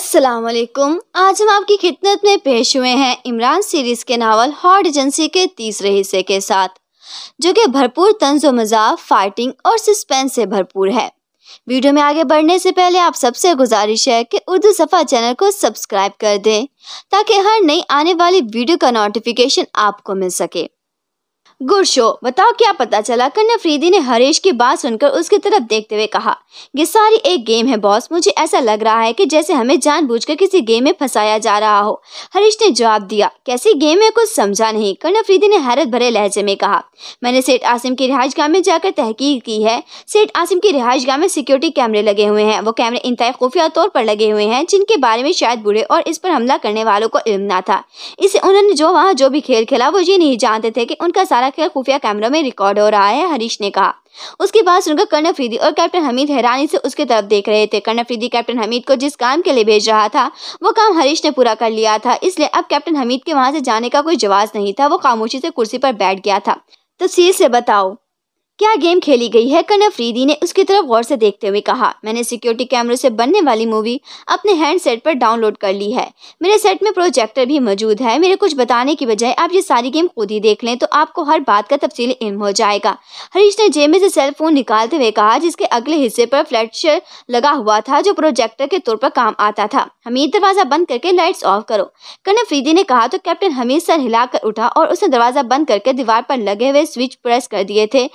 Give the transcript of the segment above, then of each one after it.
अस्सलाम वालेकुम आज हम आपकी खिदमत में पेश हुए हैं इमरान सीरीज़ के नावल हॉट एजेंसी के तीसरे हिस्से के साथ, जो कि भरपूर तंज व मज़ाक फाइटिंग और सस्पेंस से भरपूर है। वीडियो में आगे बढ़ने से पहले आप सबसे गुजारिश है कि उर्दू सफ़ा चैनल को सब्सक्राइब कर दें, ताकि हर नई आने वाली वीडियो का नोटिफिकेशन आपको मिल सके। गुड शो, बताओ क्या पता चला? कन्या फ्रीदी ने हरीश की बात सुनकर उसकी तरफ़ देखते हुए कहा, ये सारी एक गेम है, बॉस। मुझे ऐसा लग रहा है कि जैसे हमें जानबूझकर किसी गेम में फंसाया जा रहा हो हरीश ने जवाब दिया, कैसी गेम है? कुछ समझा नहीं कन्या फ्रीदी ने हैरत भरे लहजे में कहा, मैंने सेठ आसिम की रिहाइश गाह में जाकर तहकीक की है। सेठ आसिम की रिहाइश गाह में सिक्योरिटी कैमरे लगे हुए हैं। वो कैमरे इंतहा खुफिया तौर पर लगे हुए हैं, जिनके बारे में शायद बुढ़े और इस पर हमला करने वालों को इल्म ना था। इसे उन्होंने जो, वहाँ जो भी खेल खेला, वो ये नहीं जानते थे कि उनका सारा खेल खुफिया कैमरा में रिकॉर्ड हो रहा है, हरीश ने कहा। उसकी बात सुनकर कर्ण अफरीदी और कैप्टन हमीद हैरानी से उसके तरफ़ देख रहे थे। कर्ण अफरीदी कैप्टन हमीद को जिस काम के लिए भेज रहा था, वो काम हरीश ने पूरा कर लिया था। इसलिए अब कैप्टन हमीद के वहाँ से जाने का कोई जवाब नहीं था, वो खामोशी से कुर्सी पर बैठ गया था। तफसील से बताओ। क्या गेम खेली गई है? कर्ण अफरीदी ने उसकी तरफ़ गौर से देखते हुए कहा, मैंने सिक्योरिटी कैमरे से बनने वाली मूवी अपने हैंडसेट पर डाउनलोड कर ली है। मेरे सेट में प्रोजेक्टर भी मौजूद है। मेरे कुछ बताने की बजाय आप ये सारी गेम खुद ही देख लें तो आपको हर बात का तफसील इल्म हो जाएगा। हरीश ने जेब में से सेल फ़ोन निकालते हुए कहा, जिसके अगले हिस्से पर फ्लैट लगा हुआ था, जो प्रोजेक्टर के तौर पर काम आता था। हमीद दरवाज़ा बंद करके लाइट्स ऑफ़ करो। कर्ण अफरीदी ने कहा तो कैप्टन हमीद सर हिलाकर उठा और उसने दरवाज़ा बंद करके दीवार पर लगे हुए स्विच प्रेस कर दिए थे।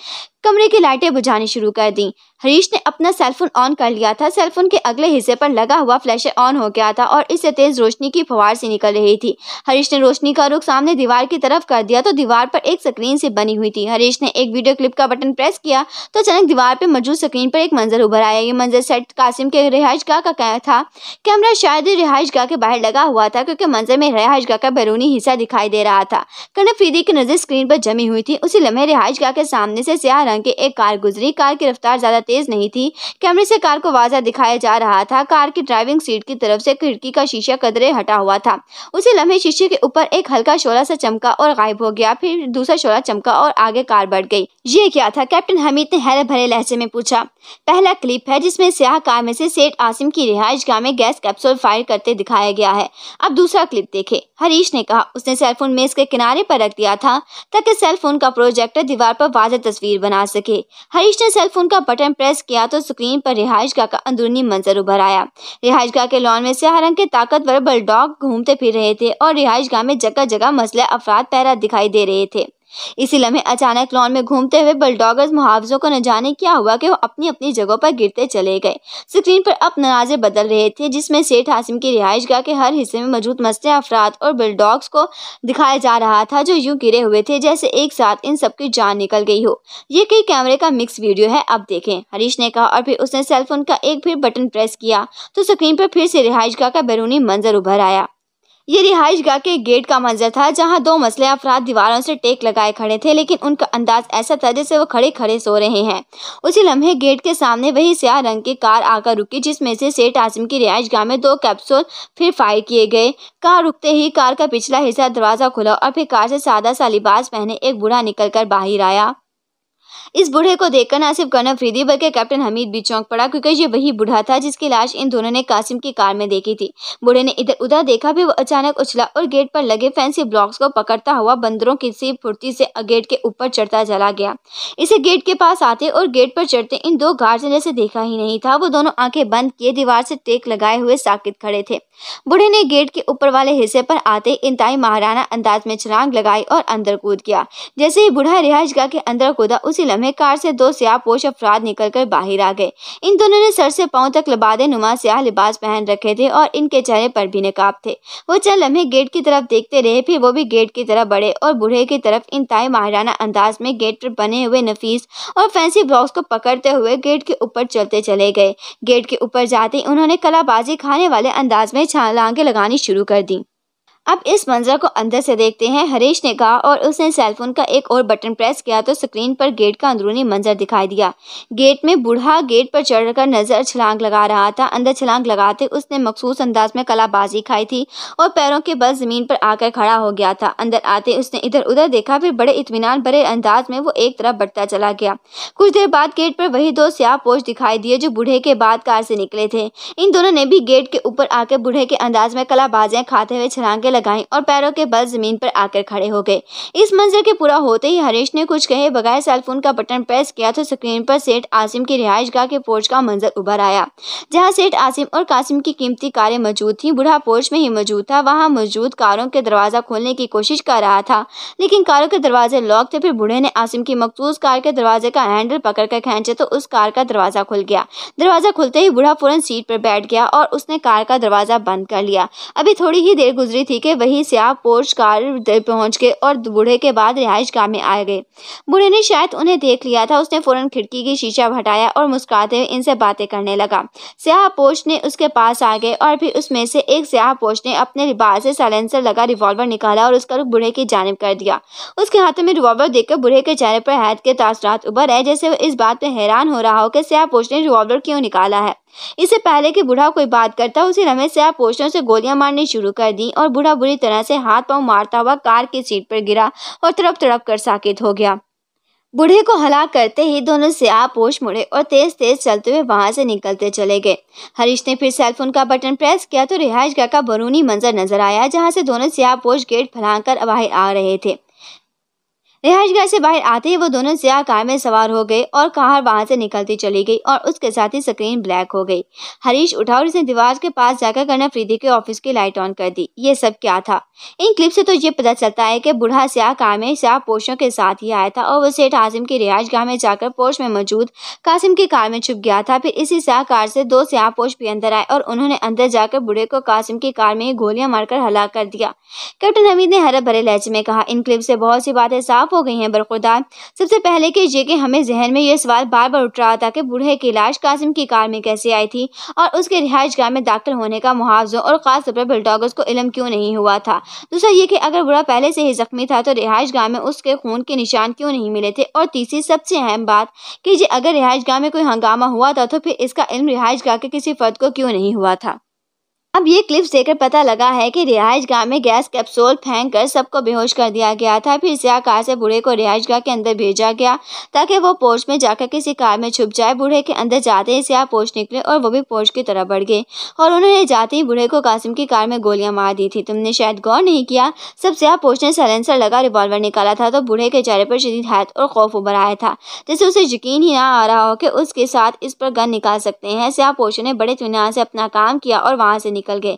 कमरे की लाइटें बुझानी शुरू कर दी। हरीश ने अपना सेलफोन ऑन कर लिया था। सेलफोन के अगले हिस्से पर लगा हुआ फ्लैशर ऑन हो गया था और इससे तेज रोशनी की फवार से निकल रही थी। हरीश ने रोशनी का रुख सामने दीवार की तरफ़ कर दिया तो दीवार पर एक स्क्रीन से बनी हुई थी। हरीश ने एक वीडियो क्लिप का बटन प्रेस किया तो अचानक दीवार पर मौजूद स्क्रीन पर एक मंजर उभर आया। ये मंजर सेट कासिम के रिहाइश गाह का था। कैमरा शायद ही रिहाइश गाह के बाहर लगा हुआ था क्योंकि मंजर में रिहाइश गाह का बैरूनी हिस्सा दिखाई दे रहा था। फीदी की नज़र स्क्रीन पर जमी हुई थी। उसी लम्हे रिहाइश गाह के सामने से स्याह रंग की एक कार गुजरी। कार की रफ्तार ज़्यादा तेज नहीं थी। कैमरे से कार को वाजा दिखाया जा रहा था। कार की ड्राइविंग सीट की तरफ़ से खिड़की का शीशा कदरे हटा हुआ था। उसी लम्हे शीशे के ऊपर एक हल्का शोला सा चमका और गायब हो गया। फिर दूसरा शोला चमका और आगे कार बढ़ गई। ये क्या था? कैप्टन हमीद ने हैरत भरे लहजे में पूछा। पहला क्लिप है जिसमें स्याह कार में से सेठ आसिम की रिहाइश गाह में गैस कैप्सूल फायर करते दिखाया गया है। अब दूसरा क्लिप देखे। हरीश ने कहा, उसने सेलफोन मेज के किनारे पर रख दिया था, ताकि सेलफोन का प्रोजेक्टर दीवार पर वाज तस्वीर बना सके। हरीश ने सेलफोन का बटन प्रेस किया तो स्क्रीन पर रिहाइश गाह का अंदरूनी मंजर उभर आया। रिहाइश गाह के लॉन में स्याह रंग के ताकतवर बलडॉग घूमते फिर रहे थे और रिहाइश गाह में जगह जगह मसले अफराद पैरा दिखाई दे रहे थे। इसी लम्हे अचानक लॉन में घूमते हुए बलडॉगर्स मुहावजों को न जाने क्या हुआ कि वो अपनी अपनी जगहों पर गिरते चले गए। स्क्रीन पर अब ननाजे बदल रहे थे, जिसमें सेठ हासिम की रिहाइश गाह के हर हिस्से में मौजूद मसले अफराद और बुलडॉग्स को दिखाया जा रहा था, जो यूँ गिरे हुए थे जैसे एक साथ इन सबकी जान निकल गई हो। ये कई कैमरे का मिक्स वीडियो है, अब देखें। हरीश ने कहा और फिर उसने सेलफोन का एक फिर बटन प्रेस किया तो स्क्रीन पर फिर से रिहाइश गाह का बैरूनी मंजर उभर आया। ये रिहाइश गाह के गेट का मंजर था, जहाँ दो मसले अफराद दीवारों से टेक लगाए खड़े थे, लेकिन उनका अंदाज ऐसा था जैसे वो खड़े खड़े सो रहे हैं। उसी लम्हे गेट के सामने वही स्याह रंग की कार आकर रुकी, जिसमें से सेठ आसिम की रिहाइश गाह में दो कैप्सूल फिर फायर किए गए। कार रुकते ही कार का पिछला हिस्सा दरवाज़ा खुला और फिर कार से सादा सा लिबास पहने एक बूढ़ा निकलकर बाहर आया। इस बूढ़े को देखकर न सिर्फ़ कर्नल फ्रीदी, बल्कि कैप्टन हमीद भी चौंक पड़ा, क्योंकि ये वही बूढ़ा था जिसकी लाश इन दोनों ने कासिम की कार में देखी थी। बूढ़े ने इधर उधर देखा भी, वो अचानक उछला और गेट पर लगे फैंसी ब्लॉक्स को पकड़ता हुआ बंदरों की सी फुर्ती से गेट के ऊपर चढ़ता चला गया। इसे गेट के पास आते और गेट पर चढ़ते इन दो गार्ड ने जैसे देखा ही नहीं था, वो दोनों आँखें बंद किए दीवार से टेक लगाए हुए साकित खड़े थे। बूढ़े ने गेट के ऊपर वाले हिस्से पर आते इंतहाई महाराना अंदाज में छलांग लगाई और अंदर कूद गया। जैसे ही बूढ़ा रिहाइश गाह के अंदर कूदा, उसी लम्हे कार से दो स्याह पोश अफराद निकलकर बाहर आ गए। इन दोनों ने सर से पाँव तक लबादे नुमा स्याह लिबास पहन रखे थे और इनके चेहरे पर भी नकाब थे। वो चंद लम्हे गेट की तरफ़ देखते रहे, फिर वो भी गेट की तरफ़ बढ़े और बूढ़े की तरफ़ इन इंतहाई महाराना अंदाज में गेट पर बने हुए नफीस और फैंसी ब्लॉक्स को पकड़ते हुए गेट के ऊपर चलते चले गए। गेट के ऊपर जाते उन्होंने कलाबाजी खाने वाले अंदाज में छलांगे लगानी शुरू कर दी। अब इस मंजर को अंदर से देखते हैं। हरीश ने कहा और उसने सेलफोन का एक और बटन प्रेस किया तो स्क्रीन पर गेट का अंदरूनी मंजर दिखाई दिया। गेट में बूढ़ा गेट पर चढ़कर नज़र छलांग लगा रहा था। अंदर छलांग लगाते उसने मखसूस अंदाज में कलाबाजी खाई थी और पैरों के बल ज़मीन पर आकर खड़ा हो गया था। अंदर आते उसने इधर उधर देखा फिर बड़े इतमान भरे अंदाज में वो एक तरफ़ बढ़ता चला गया। कुछ देर बाद गेट पर वही दो स्याह पोष दिखाई दिए जो बूढ़े के बाद कार से निकले थे। इन दोनों ने भी गेट के ऊपर आकर बूढ़े के अंदाज में कलाबाजियाँ खाते हुए छलांगे लगाई और पैरों के बल ज़मीन पर आकर खड़े हो गए। इस मंजर के पूरा होते ही हरीश ने कुछ कहे, बगैर सेलफोन का बटन प्रेस किया तो स्क्रीन पर सेठ आसिम की रिहाइश गाह के पोर्च का मंजर उभर आया। जहाँ सेठ आसिम और कासिम की कीमती कारें मौजूद थी, बूढ़ा पोर्च में ही मौजूद था, वहाँ मौजूद कारों के दरवाज़ा खोलने की कोशिश कर रहा था। लेकिन कारों के दरवाजे लॉक थे, फिर बूढ़े ने आसिम की मखसूस कार के दरवाजे का हैंडल पकड़ कर खींचे तो उस कार का दरवाज़ा खुल गया। दरवाज़ा खुलते ही बूढ़ा फ़ौरन सीट पर बैठ गया और उसने कार का दरवाज़ा बंद कर लिया। अभी थोड़ी ही देर गुजरी थी कि वही पोर्च कार पहुँच गए और बूढ़े के बाद रिहाइश गाह में आ गए। बूढ़े ने शायद उन्हें देख लिया था, उसने फ़ौरन खिड़की की शीशा हटाया और मुस्कुराते हुए इनसे बातें करने लगा। पोच ने उसके पास आ गए और फिर उसमें से एक पोच ने अपने लिबास से साइलेंसर लगा रिवॉल्वर निकाला और उसका रुख बूढ़े की जानब कर दिया। उसके हाथों में रिवॉल्वर देखकर बूढ़े के चेहरे पर हैद के तासरात उभर है जैसे वो इस बात पर हैरान हो रहा हो कि पोच ने रिवॉल्वर क्यों निकाला है। इससे पहले कि बूढ़ा कोई बात करता, उसी रमेश से आप पोस्टों से गोलियाँ मारनी शुरू कर दी और बूढ़ा बुरी तरह से हाथ पाँव मारता हुआ कार की सीट पर गिरा और तड़प तड़प कर साकित हो गया। बूढ़े को हला करते ही दोनों से आप पोष मुड़े और तेज तेज चलते हुए वहाँ से निकलते चले गए। हरीश ने फिर सेलफोन का बटन प्रेस किया तो रिहाइश का बरूनी मंजर नज़र आया, जहाँ से दोनों सियाह पोष गेट फैलाकर बाहर आ रहे थे। रिहाइश से बाहर आते ही वो दोनों सियाह कार में सवार हो गए और कार वहाँ से निकलती चली गई और उसके साथ ही स्क्रीन ब्लैक हो गई। हरीश उठा और उसने दीवार के पास जाकर करना फ्रीदी के ऑफ़िस की लाइट ऑन कर दी। ये सब क्या था? इन क्लिप से तो ये पता चलता है कि बूढ़ा स्याह कार में स्याह पोषों के साथ ही आया था और वो सेठ आसिम की रिहाइश गाह में जाकर पोष में मौजूद कासिम की कार में छुप गया था। फिर इसी स्याह कार से दो स्याह पोष भी अंदर आए और उन्होंने अंदर जाकर बूढ़े को कासिम की कार में गोलियाँ मारकर हलाक कर दिया। कैप्टन हमीद ने हरे भरे लहजे में कहा, इन क्लिप से बहुत सी बातें साफ़ हो गई हैं बरखुदा बाद सबसे पहले कि ये कि हमें जहन में यह सवाल बार बार उठ रहा था कि बूढ़े की लाश कासिम की कार में कैसे आई थी और उसके रिहाइश गाह में दाखिल होने का मुआवजों और खास तौर पर बुलडॉगर्स को इलम क्यों नहीं हुआ था? दूसरा ये कि अगर बुढ़ा पहले से ही जख्मी था तो रिहाइश गाह में उसके खून के निशान क्यों नहीं मिले थे? और तीसरी सबसे अहम बात कि अगर रिहाइश गाह में कोई हंगामा हुआ था तो फिर इसका इल्म रिहाइश गाह के किसी फर्द को क्यों नहीं हुआ था? अब ये क्लिप्स देखकर पता लगा है कि रिहाइश गाह में गैस कैप्सूल फेंक कर सबको बेहोश कर दिया गया था। फिर सिया कार से बूढ़े को रिहाइश गाह के अंदर भेजा गया ताकि वो पोर्च में जाकर किसी कार में छुप जाए। बूढ़े के अंदर जाते ही सिया पोर्च निकले और वो भी पोर्च की तरफ़ बढ़ गए और उन्होंने जाते ही बूढ़े को कासिम की कार में गोलियाँ मार दी थी। तुमने शायद गौर नहीं किया सब सिया पोर्च ने सैलेंसर लगा रिवॉल्वर निकाला था तो बूढ़े के चेहरे पर शदीद हैत और खौफ उभर आया था। जैसे उसे यकीन ही ना आ रहा हो कि उसके साथ इस पर गन निकाल सकते हैं। सिया पोर्च ने बड़े इतमान से अपना काम किया और वहाँ से निकल। गए।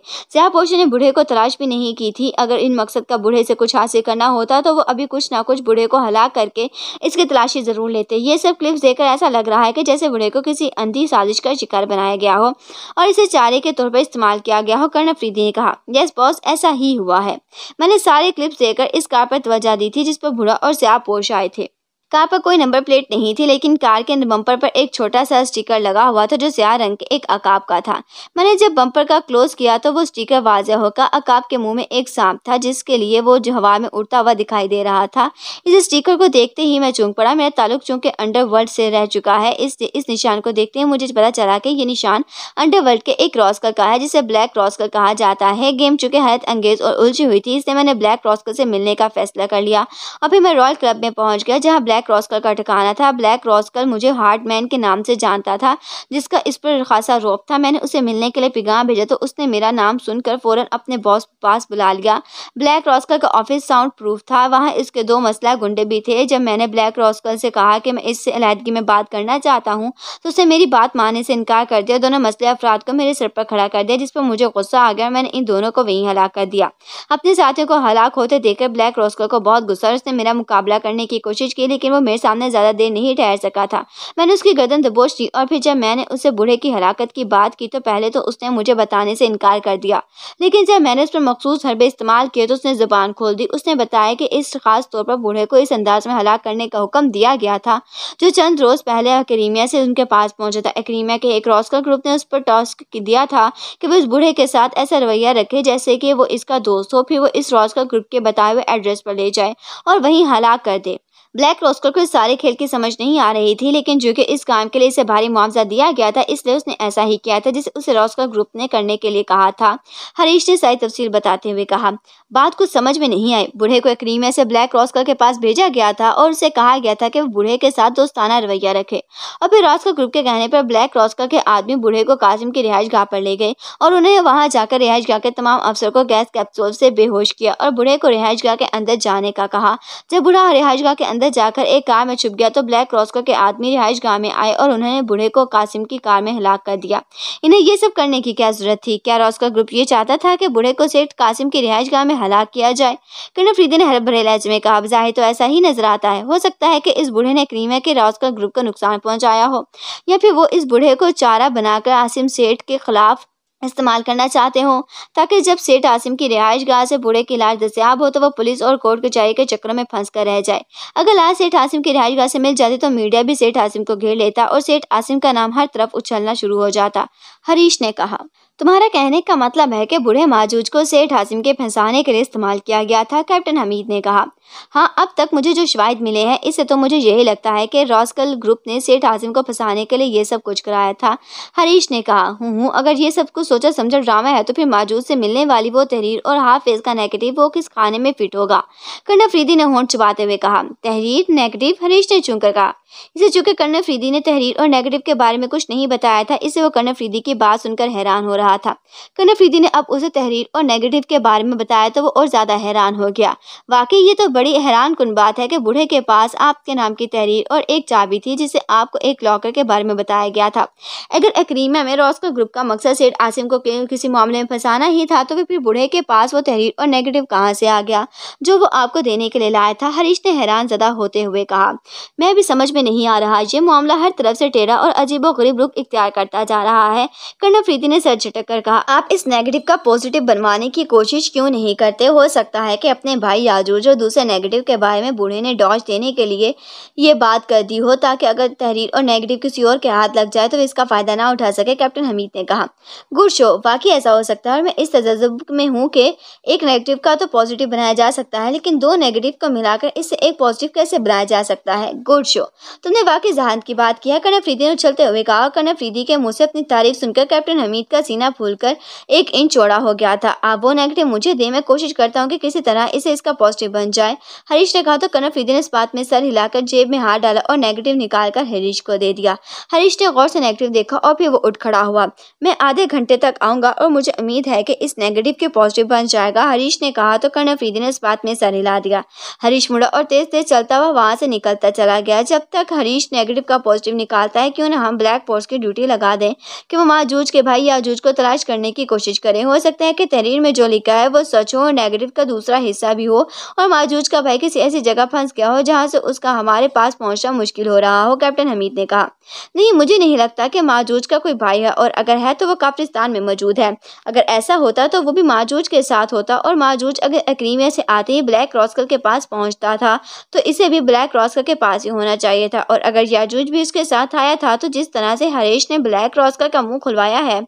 पोषण ने बूढ़े को तलाश भी नहीं की थी। अगर इन मकसद का बूढ़े से कुछ हासिल करना होता तो वो अभी कुछ ना कुछ बूढ़े को हला करके इसकी तलाशी ज़रूर लेते। ये सब क्लिप्स देखकर ऐसा लग रहा है कि जैसे बूढ़े को किसी अंधी साजिश का शिकार बनाया गया हो और इसे चारे के तौर पर इस्तेमाल किया गया हो कर्ण अफरीदी ने कहा। यस बॉस, ऐसा ही हुआ है। मैंने सारे क्लिप्स देखकर इस कार पर तवज्जा दी थी जिस पर बूढ़ा और स्याह पोष आए थे। कार पर कोई नंबर प्लेट नहीं थी, लेकिन कार के बम्पर पर एक छोटा सा स्टिकर लगा हुआ था जो स्याह रंग के एक अकाब का था। मैंने जब बम्पर का क्लोज किया तो वो स्टिकर वाजह होकर अकाब के मुँह में एक सांप था, जिसके लिए वो जो हवा में उड़ता हुआ दिखाई दे रहा था। इस स्टिकर को देखते ही मैं चूंक पड़ा। मेरा ताल्लुक चूँकि अंडरवर्ल्ड से रह चुका है। इस इस निशान को देखते ही मुझे पता चला कि ये निशान अंडरवर्ल्ड के एक क्रॉसकर का है, जिसे ब्लैक क्रॉसकर कहा जाता है। गेम चूँकि हैरत अंगेज और उलझी हुई थी, इसलिए मैंने ब्लैक क्रॉसकर से मिलने का फैसला कर लिया। और फिर मैं रॉयल क्लब में पहुँच गया, जहाँ ब्लैक क्रॉसकर का ठिकाना था। ब्लैक क्रॉसकर मुझे हार्टमैन के नाम से जानता था, जिसका इस पर खासा रोप था। मैंने उसे मिलने के लिए पिगाम भेजा तो उसने मेरा नाम सुनकर फ़ौरन अपने बॉस पास बुला लिया। ब्लैक क्रॉसकर का ऑफ़िस साउंड प्रूफ था। वहाँ इसके दो मसला गुंडे भी थे। जब मैंने ब्लैक क्रॉसकर से कहा कि मैं इससे अलहदगी में बात करना चाहता हूँ तो उसने मेरी बात मानने से इनकार कर दिया। दोनों मसले अफराद को मेरे सिर पर खड़ा कर दिया, जिस पर मुझे गुस्सा आ गया मैंने इन दोनों को वहीं हलाक कर दिया। अपने साथियों को हलाक होते देखकर ब्लैक क्रॉसकर को बहुत गुस्सा उसने मेरा मुकाबला करने की कोशिश की, लेकिन लेकिन वो मेरे सामने ज़्यादा देर नहीं ठहर सका था। मैंने उसकी गर्दन दबोच दी और फिर जब मैंने उससे बूढ़े की हलाकत की बात की तो पहले तो उसने मुझे बताने से इनकार कर दिया। लेकिन जब मैंने उस पर मखसूस हरबे इस्तेमाल किए तो उसने ज़ुबान खोल दी। उसने बताया कि इस खास तौर पर बूढ़े को इस अंदाज में हलाक करने का हुक्म दिया गया था, जो चंद रोज़ पहले अक्रीमिया से उनके पास पहुँचा था। अक्रीमिया के एक रॉस्कल ग्रुप ने उस पर टॉस्क दिया था कि वो इस बूढ़े के साथ ऐसा रवैया रखे जैसे कि वो इसका दोस्त हो, फिर वो इस रॉस्कल ग्रुप के बताए हुए एड्रेस पर ले जाए और वहीं हलाक कर दे। ब्लैक रॉस्कर को सारे खेल की समझ नहीं आ रही थी, लेकिन जो कि इस काम के लिए इसे भारी मुआवजा दिया गया था, इसलिए उसने ऐसा ही किया था, जिसे उसे रॉस्कर ग्रुप ने करने के लिए कहा था। हरीश ने सारी तफसील बताते हुए कहा, बात कुछ समझ में नहीं आई। बूढ़े को एक क्रीम से ब्लैक रॉस्कर के पास भेजा गया था और उसे कहा गया था कि वो बूढ़े के साथ दोस्ताना रवैया रखे। और फिर रॉस्कर ग्रुप के कहने पर ब्लैक रॉस्कर के आदमी बूढ़े को कासिम की रिहाइश गाह पर ले गए और उन्हें वहाँ जाकर रिहाइश गाह के तमाम अफसर को गैस कैप्सूल से बेहोश किया और बूढ़े को रिहाइश गाह के अंदर जाने का कहा। जब बूढ़ा रिहाइश गाह के अंदर जाकर एक कार में छुप गया तो ब्लैक रॉस्कर के आदमी रिहाइश गाह में आए और उन्होंने बूढ़े को कासिम की कार में हिलाक कर दिया। इन्हें ये सब करने की क्या ज़रूरत थी? क्या रॉस्कर ग्रुप ये चाहता था कि बूढ़े को सेठ कासिम की रिहाइश गाह में हलाक किया जाए? कर्नल फ्रीदी ने हर भरे लहजे में कहा, ज़ाहिर तो ऐसा ही नज़र आता है। हो सकता है कि इस बूढ़े ने क्रीमा के रॉस्कर ग्रुप को नुकसान पहुँचाया हो या फिर वो इस बूढ़े को चारा बनाकर आसिम सेठ के खिलाफ इस्तेमाल करना चाहते हो, ताकि जब सेठ आसिम की रिहाइश गाह से बूढ़े की लाश दस्याब हो तो वह पुलिस और कोर्ट कचहरी के चक्रों में फंस कर रह जाए। अगर लाश सेठ आसिम की रिहाइश गाह से मिल जाती तो मीडिया भी सेठ आसिम को घेर लेता और सेठ आसिम का नाम हर तरफ़ उछलना शुरू हो जाता, हरीश ने कहा। तुम्हारा कहने का मतलब है कि बूढ़े माजूज को सेठ हासिम के फंसाने के लिए इस्तेमाल किया गया था, कैप्टन हमीद ने कहा। हाँ अब तक मुझे जो शवायद मिले हैं, इससे तो मुझे यही लगता है कि रॉस्कल ग्रुप ने सेठ हासिम को फंसाने के लिए ये सब कुछ कराया था। हरीश ने कहा, हूँ हूँ, अगर ये सब कुछ सोचा समझा ड्रामा है तो फिर माजूद से मिलने वाली वो तहरीर और हाफिज का नेगेटिव वो किस खाने में फिट होगा? कर्ण फ्रीदी ने होंठ चुबाते हुए कहा, तहरीर, नेगेटिव? हरीश ने चुनकर कहा, इसे चूँकि कर्नल फ्रीदी ने तहरीर और नेगेटिव के बारे में कुछ नहीं बताया था, इससे वो कर्नल फ्रीदी की बात सुनकर हैरान हो रहा था। कर्नल फ्रीदी ने अब उसे तहरीर और नेगेटिव के बारे में बताया तो वो और ज़्यादा हैरान हो गया। वाकई ये तो बड़ी हैरान कन बात है कि बूढ़े के पास आपके नाम की तहरीर और एक चाबी थी जिसे आपको एक लॉकर के बारे में बताया गया था। अगर अक्रीमा में रॉस्को ग्रुप का मकसद सेठ आसिम को किसी मामले में फंसाना ही था तो फिर बूढ़े के पास वो तहरीर और नेगेटिव कहाँ से आ गया? जो वो आपको देने के लिए लाया था, हरीश ने हैरान जदा होते हुए कहा। मैं भी समझ में नहीं आ रहा, ये मामला हर तरफ़ से टेढ़ा और अजीबो गरीब रुख इख्तियार करता जा रहा है। कर्नल फ्रीदी ने सर झटक कर कहा, आप इस नेगेटिव का पॉजिटिव बनवाने की कोशिश क्यों नहीं करते? हो सकता है कि अपने भाई याजूज और दूसरे नेगेटिव के बारे में बूढ़े ने डॉज देने के लिए ये बात कर दी हो, ताकि अगर तहरीर और नेगेटिव किसी और के हाथ लग जाए तो इसका फ़ायदा ना उठा सके कैप्टन हमीद ने कहा। गुड शो बाकी ऐसा हो सकता है और मैं इस तजब में हूँ कि एक नेगेटिव का तो पॉजिटिव बनाया जा सकता है, लेकिन दो नेगेटिव को मिलाकर इससे एक पॉजिटिव कैसे बनाया जा सकता है? Good show. तुमने वाकई जहान की बात किया कर्ण फ्रीदी ने उछलते हुए कहा कर्नल फ्रीदी के मुँह से अपनी तारीफ़ सुनकर कैप्टन हमीद का सीना फूलकर एक इंच चौड़ा हो गया था। आप वो नेगेटिव मुझे दे, मैं कोशिश करता हूँ कि किसी तरह इसे इसका पॉजिटिव बन जाए। हरीश ने कहा तो कर्नल फ्रीदी ने इस बात में सर हिलाकर जेब में हाथ डाला और नेगेटिव निकालकर हरीश को दे दिया। हरीश ने गौर से नेगेटिव देखा और फिर वो उठ खड़ा हुआ। मैं आधे घंटे तक आऊँगा और मुझे उम्मीद है कि इस नेगेटिव के पॉजिटिव बन जाएगा, हरीश ने कहा तो कर्नल फ्रीदी ने इस बात में सर हिला दिया। हरीश मुड़ा और तेज तेज चलता हुआ वहाँ से निकलता चला गया। जब तक हरीश नेगेटिव का पॉजिटिव निकालता है, क्यों ना हम ब्लैक पोस्ट की ड्यूटी लगा दें कि वो माजूज के भाई या जूझ को तलाश करने की कोशिश करें। हो सकता है कि तहरीर में जो लिखा है वो सच हो और नेगेटिव का दूसरा हिस्सा भी हो और माजूज का भाई किसी ऐसी जगह फंस गया हो जहाँ से उसका हमारे पास पहुँचना मुश्किल हो रहा हो, कैप्टन हमीद ने कहा। नहीं, मुझे नहीं लगता कि माजूज का कोई भाई है, और अगर है तो वो काफ्रिस्तान में मौजूद है। अगर ऐसा होता तो वो भी माजूज के साथ होता, और माजूज अगर अक्रीमिया से आते ही ब्लैक रॉस्कल के पास पहुँचता था तो इसे भी ब्लैक रॉस्कल के पास ही होना चाहिए था। और अगर याजूज भी उसके साथ आया था तो जिस तरह से हरीश ने ब्लैक रॉस्कल का मुँह खुलवाया है,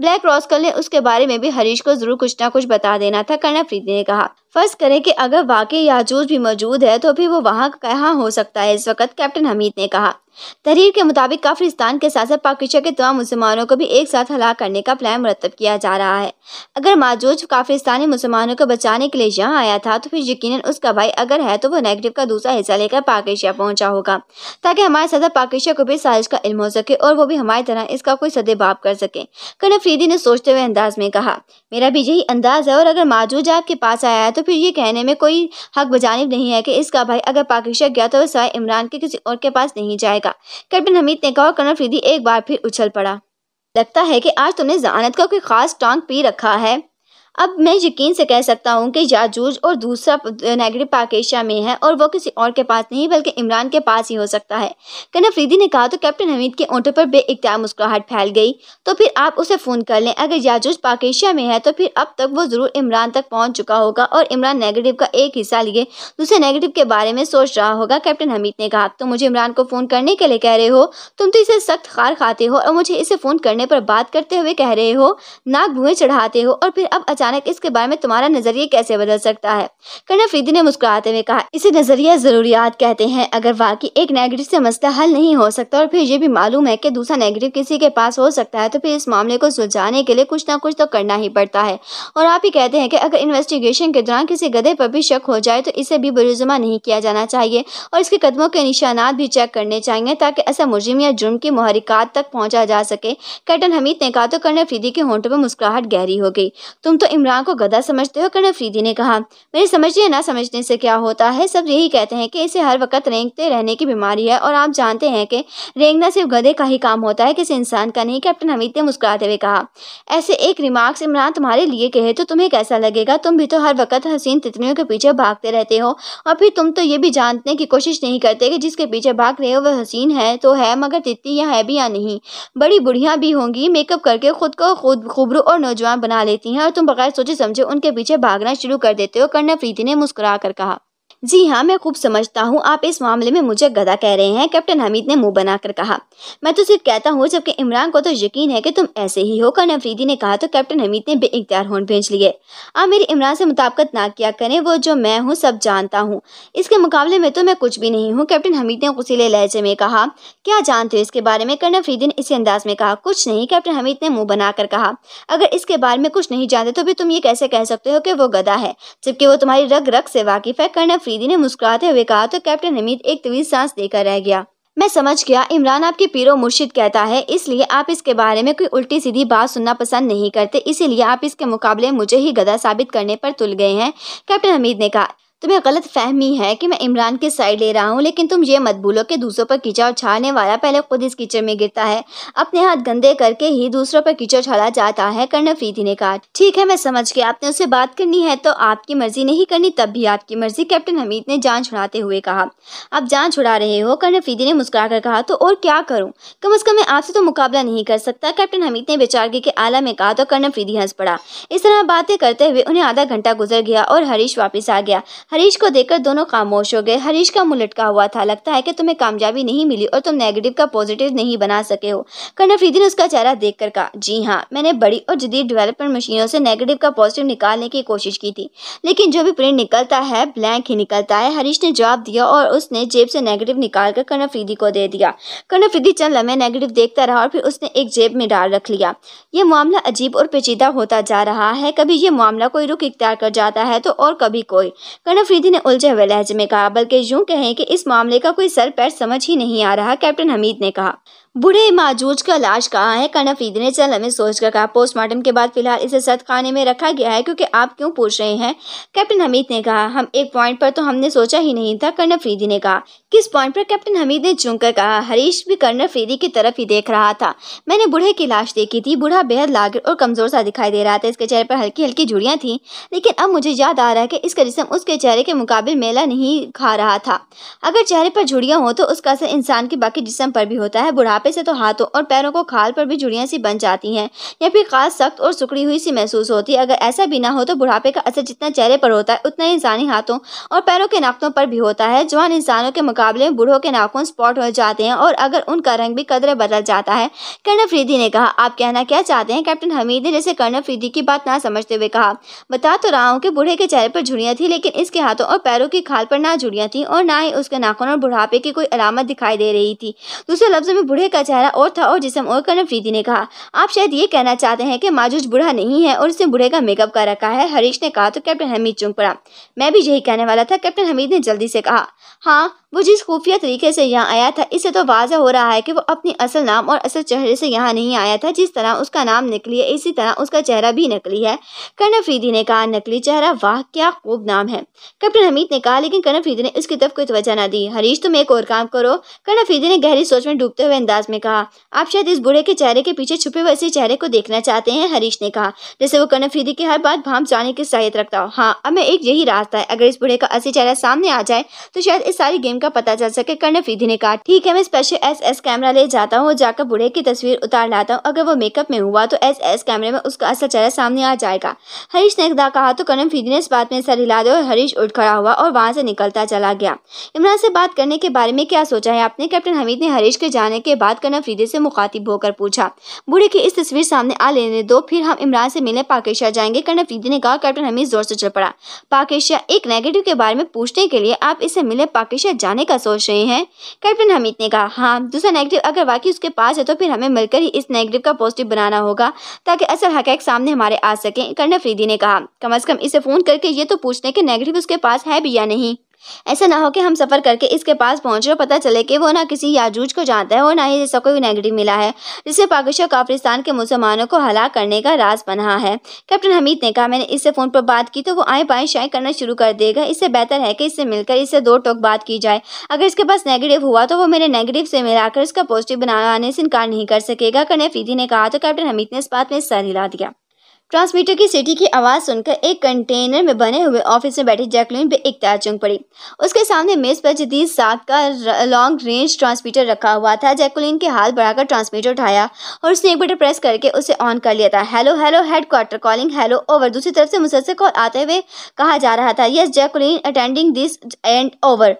ब्लैक रॉस्कल ने उसके बारे में भी हरीश को ज़रूर कुछ ना कुछ बता देना था कर्नल फ्रीदी ने कहा। फ़र्ज़ करें कि अगर वाकई याजूज भी मौजूद है तो फिर वो वहाँ कहाँ हो सकता है, इस वक्त कैप्टन हमीद ने कहा। तहरीर के मुताबिक काफरिस्तान के साथ साथ पाकिस्तान के तमाम मुसलमानों को भी एक साथ हलाक करने का प्लान मुरतब किया जा रहा है। अगर माजूज काफरिस्तानी मुसलमानों को बचाने के लिए यहाँ आया था तो फिर यकीनन उसका भाई अगर है तो वो नेगेटिव का दूसरा हिस्सा लेकर पाकिस्तान पहुँचा होगा, ताकि हमारे सदर पाकिस्तान को भी साजिश का इल्म हो सके और वो भी हमारी तरह इसका कोई सदेबाब कर सके कर्नल फ्रीदी ने सोचते हुए अंदाज में कहा। मेरा भी यही अंदाज है और अगर माजूज आपके पास आया है तो फिर ये कहने में कोई हक बजानब नहीं है कि इसका भाई अगर पाकिस्तान गया तो वह सवाए इमरान के किसी और के पास नहीं जाएगा। कैप्टन हमीद ने कहा कर्नल फ्रीदी एक बार फिर उछल पड़ा। लगता है कि आज तुमने जहानत का कोई खास टांग पी रखा है। अब मैं यकीन से कह सकता हूँ कि याजूज और दूसरा नेगेटिव पाकेशा में है और वो किसी और के पास नहीं, बल्कि इमरान के पास ही हो सकता है। कना फ्रीदी ने कहा तो कैप्टन हमीद के ओंठों पर बेइख्तियार मुस्कुराहट फैल गई। तो फिर आप उसे फ़ोन कर लें। अगर याजूज पाकेशा में है तो फिर अब तक वो ज़रूर इमरान तक पहुँच चुका होगा और इमरान नेगेटिव का एक हिस्सा लिए। दूसरे नेगेटिव के बारे में सोच रहा होगा, कैप्टन हमीद ने कहा। तो मुझे इमरान को फ़ोन करने के लिए कह रहे हो? तुम तो इसे सख्त खार खाते हो और मुझे इसे फ़ोन करने पर बात करते हुए कह रहे हो? नाक भुएँ चढ़ाते हो और फिर अब अचानक इसके बारे में तुम्हारा नज़रिया कैसे बदल सकता है? कर्नल फ्रीदी ने मुस्कुराते हुए कहा, इसे नज़रिया जरूरियात कहते हैं, अगर वाकई एक नेगेटिव से मसला हल नहीं हो सकता और फिर ये भी मालूम है कि दूसरा नेगेटिव किसी के पास हो सकता है तो फिर इस मामले को सुलझाने के लिए कुछ ना कुछ तो करना ही पड़ता है। और आप ही कहते हैं कि अगर इन्वेस्टिगेशन के दौरान किसी गधे पर भी शक हो जाए तो इसे भी बरुजमा नहीं किया जाना चाहिए और इसके कदमों के निशानात भी चेक करने चाहिए ताकि ऐसा मुजरिम या जुर्म की महरिकात तक पहुँचा जा सके। कैप्टन हमीद ने कहा तो कर्नल फ्रीदी के होंठों पर मुस्कुराहट गहरी हो गई। तुम तो इमरान को गधा समझते हो कर्नल फ्रीदी ने कहा, मेरे समझने ना समझने से क्या होता है? सब यही कहते हैं कि इसे हर वक्त रेंगते रहने की बीमारी है और आप जानते हैं कि रेंगना सिर्फ़ गधे का ही काम होता है, किसी इंसान का नहीं, कैप्टन हमीद ने मुस्कुराते हुए कहा। ऐसे एक रिमार्क्स इमरान तुम्हारे लिए कहे तो तुम्हें कैसा लगेगा? तुम भी तो हर वक्त हसीन तितलियों के पीछे भागते रहते हो और फिर तुम तो ये भी जानने की कोशिश नहीं करते कि जिसके पीछे भाग रहे हो वह हसीन है तो है, मगर तितली या है भी या नहीं। बड़ी बुढ़िया भी होंगी, मेकअप करके खुद को खुद खुबरू और नौजवान बना लेती हैं और तुम बगैर सोचे समझे उनके पीछे भागना शुरू कर देते हो कर्ण प्रीति ने मुस्कुरा कर कहा। जी हाँ मैं खूब समझता हूँ। आप इस मामले में मुझे गदा कह रहे हैं। कैप्टन हमीद ने मुँह बनाकर कहा। मैं तो सिर्फ़ कहता हूँ, जबकि इमरान को तो यकीन है कि तुम ऐसे ही हो। कर अफरीदी ने कहा तो कैप्टन हमीद ने बेइख्तियार होन भेज लिए। आप मेरी इमरान से मुताबकत ना किया करें। वो जो मैं हूँ, सब जानता हूँ। इसके मुकाबले में तो मैं कुछ भी नहीं हूँ। कैप्टन हमीद ने गुसीले लहजे में कहा। क्या जानते हो इसके बारे में? कर्न अफरीदी ने इसी अंदाज में कहा। कुछ नहीं, कैप्टन हमीद ने मुँह बनाकर कहा। अगर इसके बारे में कुछ नहीं जानते तो भी तुम ये कैसे कह सकते हो कि वो गदा है? जबकि वो तुम्हारी रग रग से वाकिफ है। कर्ण अफरीदी ने मुस्कुराते हुए कहा तो कैप्टन हमीद एक तवीज सांस देकर रह गया। मैं समझ गया, इमरान आपके पीरो मुर्शिद कहता है, इसलिए आप इसके बारे में कोई उल्टी सीधी बात सुनना पसंद नहीं करते, इसीलिए आप इसके मुकाबले मुझे ही गदा साबित करने पर तुल गए हैं। कैप्टन हमीद ने कहा तुम्हें गलत फहमी है कि मैं इमरान की साइड ले रहा हूँ, लेकिन तुम ये मत भूलो कि दूसरों पर कीचड़ छाड़ने वाला पहले खुद इस कीचड़ में गिरता है। अपने हाथ गंदे करके ही दूसरों पर कीचड़ छाड़ा जाता है कर्नल प्रीति ने कहा ठीक है, मैं समझ गया। आपने उससे बात करनी है तो आपकी मर्ज़ी नहीं करनी, तब भी आपकी मर्ज़ी। कैप्टन हमीद ने जान छुड़ाते हुए कहा। आप जान छुड़ा रहे हो कर्नल प्रीति ने मुस्कुरा कर कहा तो और क्या करूँ? कम अज कम मैं आपसे तो मुकाबला नहीं कर सकता। कैप्टन हमीद ने बेचारगी के आला में कहा तो कर्नल प्रीति हंस पड़ा। इस तरह बातें करते हुए उन्हें आधा घंटा गुजर गया और हरीश वापिस आ गया। हरीश को देखकर दोनों खामोश हो गए। हरीश का मुँह लटका हुआ था। लगता है कि तुम्हें कामयाबी नहीं मिली और तुम नेगेटिव का पॉजिटिव नहीं बना सके हो। कर्नल फ्रीदी ने उसका चेहरा देखकर कहा, जी हाँ मैंने बड़ी और जदीद डेवलपमेंट मशीनों से नेगेटिव का पॉजिटिव निकालने की कोशिश की थी। लेकिन जो भी प्रिंट निकलता है ब्लैंक ही निकलता है। हरीश ने जवाब दिया और उसने जेब से नेगेटिव निकाल कर कर्नल फ्रीदी को दे दिया। कर्नल फ्रीदी चंद लम्हे नेगेटिव देखता रहा और फिर उसने एक जेब में डाल रख लिया। ये मामला अजीब और पेचीदा होता जा रहा है। कभी ये मामला कोई रुख इख्तियार कर जाता है तो और कभी कोई। कर्नल फ्रीदी ने उलझे हुए लहजे में कहा, बल्कि यूँ कहें कि इस मामले का कोई सर पैर समझ ही नहीं आ रहा, कैप्टन हमीद ने कहा। बूढ़े माजूज का लाश कहाँ है? कनफीद ने चल हमें सोच कर कहा, पोस्टमार्टम के बाद फ़िलहाल इसे सद खाने में रखा गया है, क्योंकि आप क्यों पूछ रहे हैं? कैप्टन हमीद ने कहा, हम एक पॉइंट पर तो हमने सोचा ही नहीं था कर्नल फ्रीदी ने कहा। किस पॉइंट पर? कैप्टन हमीद ने चुन कर कहा, हरीश भी कर्नल फ्रीदी की तरफ़ ही देख रहा था। मैंने बूढ़े की लाश देखी थी, बूढ़ा बेहद लागर और कमज़ोर सा दिखाई दे रहा था, इसके चेहरे पर हल्की हल्की झुड़ियाँ थी। लेकिन अब मुझे याद आ रहा है कि इसका जिसम उसके चेहरे के मुकाबले मेला नहीं खा रहा था। अगर चेहरे पर झुड़ियाँ हों तो उसका असर इंसान के बाकी जिसम पर भी होता है, बुढ़ापे से तो हाथों और पैरों को खाल पर भी जुड़ियाँ सी बन जाती हैं, या फिर खास सख्त और सुखड़ी हुई सी महसूस होती है। अगर ऐसा भी ना हो तो बुढ़ापे का असर जितना चेहरे पर होता है, उतना ही इंसानी हाथों और पैरों के नाखनों पर भी होता है, जवान इंसानों के मुकाबले में बूढ़ों के नाखून स्पॉट हो जाते हैं और अगर उनका रंग भी कदरे बदल जाता है। कर्नल फ्रीदी ने कहा, आप कहना क्या चाहते हैं? कैप्टन हमीद ने जैसे कर्नल फ्रीदी की बात ना समझते हुए कहा, बता तो रहा हूँ कि बूढ़े के चेहरे पर झुड़ियाँ थी, लेकिन इसके हाथों और पैरों की खाल पर ना झुड़ियाँ थी और ना ही उसके नाखून और बुढ़ापे की कोई अलामत दिखाई दे रही थी। दूसरे लफ्जों में, बूढ़े का चेहरा और था और जिसम और कर्ण प्रीति ने कहा। आप शायद ये कहना चाहते हैं कि माजूज बुढ़ा नहीं है और उसने बुढ़े का मेकअप कर रखा है। हरीश ने कहा तो कैप्टन हमीद चुंक पड़ा। मैं भी यही कहने वाला था, कैप्टन हमीद ने जल्दी से कहा। हाँ वो जिस खुफिया तरीके से यहाँ आया था, इससे तो वाजह हो रहा है कि वो अपनी असल नाम और असल चेहरे से यहाँ नहीं आया था। जिस तरह उसका नाम नकली है, इसी तरह उसका चेहरा भी नकली है। कर्ण अफरीदी ने कहा, नकली चेहरा? वाह, क्या खूब नाम है। कैप्टन हमीद ने कहा, लेकिन कर्ण अफरीदी ने उसकी तरफ़ कोई तवज्जो न दी। हरीश, तुम एक और काम करो। कर्ण अफरीदी ने गहरी सोच में डूबते हुए अंदाज में कहा, आप शायद इस बूढ़े के चेहरे के पीछे छुपे हुए इसी चेहरे को देखना चाहते हैं, हरीश ने कहा। जैसे वो कर्ण अफरीदी की हर बात भाम जाने की सहायत रखता हो। हाँ अब मैं एक यही रास्ता है। अगर इस बूढ़े का असली चेहरा सामने आ जाए तो शायद इस सारी गेम का पता चल सके कर्ण अफरीदी ने कहा, ठीक है, मैं स्पेशल एस एस कैमरा ले जाता हूँ जाकर बूढ़े की तस्वीर उतार लाता हूँ। अगर वो मेकअप में हुआ तो एस एस कैमरे में उसका असल चेहरा सामने आ जाएगा। हरीश ने कहा तो करण फीदी ने इस बात में सर हिला दिया और हरीश उठ खड़ा हुआ और वहाँ से निकलता चला गया। इमरान से बात करने के बारे में क्या सोचा है आपने? कैप्टन हमीद ने हरीश के जाने के बाद करण फीदी से मुखातिब होकर पूछा, बूढ़े की इस तस्वीर सामने आ लेने दो, फिर हम इमरान से मिलने पाकेशा जाएँगे? करण फीदी ने कहा, कैप्टन हमीद ज़ोर से चल पड़ा। पाकेशा एक नेगेटिव के बारे में पूछने के लिए आप इसे मिले पाकेशा जाने का सोच रहे हैं। कैप्टन हमीद ने कहा हाँ दूसरा नेगेटिव अगर वाकई उसके पास है तो फिर हमें मिलकर ही इस नेगेटिव का पॉजिटिव बनाना होगा, ताकि असल हकैक सामने हमारे आ सके, कर्ण फ्रीदी ने कहा। कम अज कम इसे फ़ोन करके ये तो पूछने के नेगेटिव उसके पास है भी या नहीं। ऐसा ना हो कि हम सफ़र करके इसके पास पहुँचे और पता चले कि वो ना किसी याजूज को जानता है और ना ही जैसा कोई नेगेटिव मिला है, जिससे पाकिस्तान काफरिस्तान के मुसलमानों को हलाक करने का राज बना है। कैप्टन हमीद ने कहा, मैंने इससे फ़ोन पर बात की तो वो आए बाएँ शाएँ करना शुरू कर देगा। इससे बेहतर है कि इससे मिलकर इससे दो टोक बात की जाए। अगर इसके पास नेगेटिव हुआ तो वो मेरे नेगेटिव से मिलाकर इसका पॉजिटिव बनाने से इनकार नहीं कर सकेगा। कन्या फीदी ने कहा तो कैप्टन हमीद ने इस बात में सर हिला दिया। ट्रांसमीटर की सीटी की आवाज़ सुनकर एक कंटेनर में बने हुए ऑफ़िस में बैठी जैकलिन पे एक तार चुंग पड़ी। उसके सामने मेज पर जदीद सात का लॉन्ग रेंज ट्रांसमीटर रखा हुआ था। जैकलिन के हाथ बढ़ाकर ट्रांसमीटर उठाया और उसने एक बटन प्रेस करके उसे ऑन कर लिया था। Hello hello headquarter calling hello over दूसरी तरफ़ से मुसलसल कॉल आते हुए कहा जा रहा था yes Jacqueline attending this end over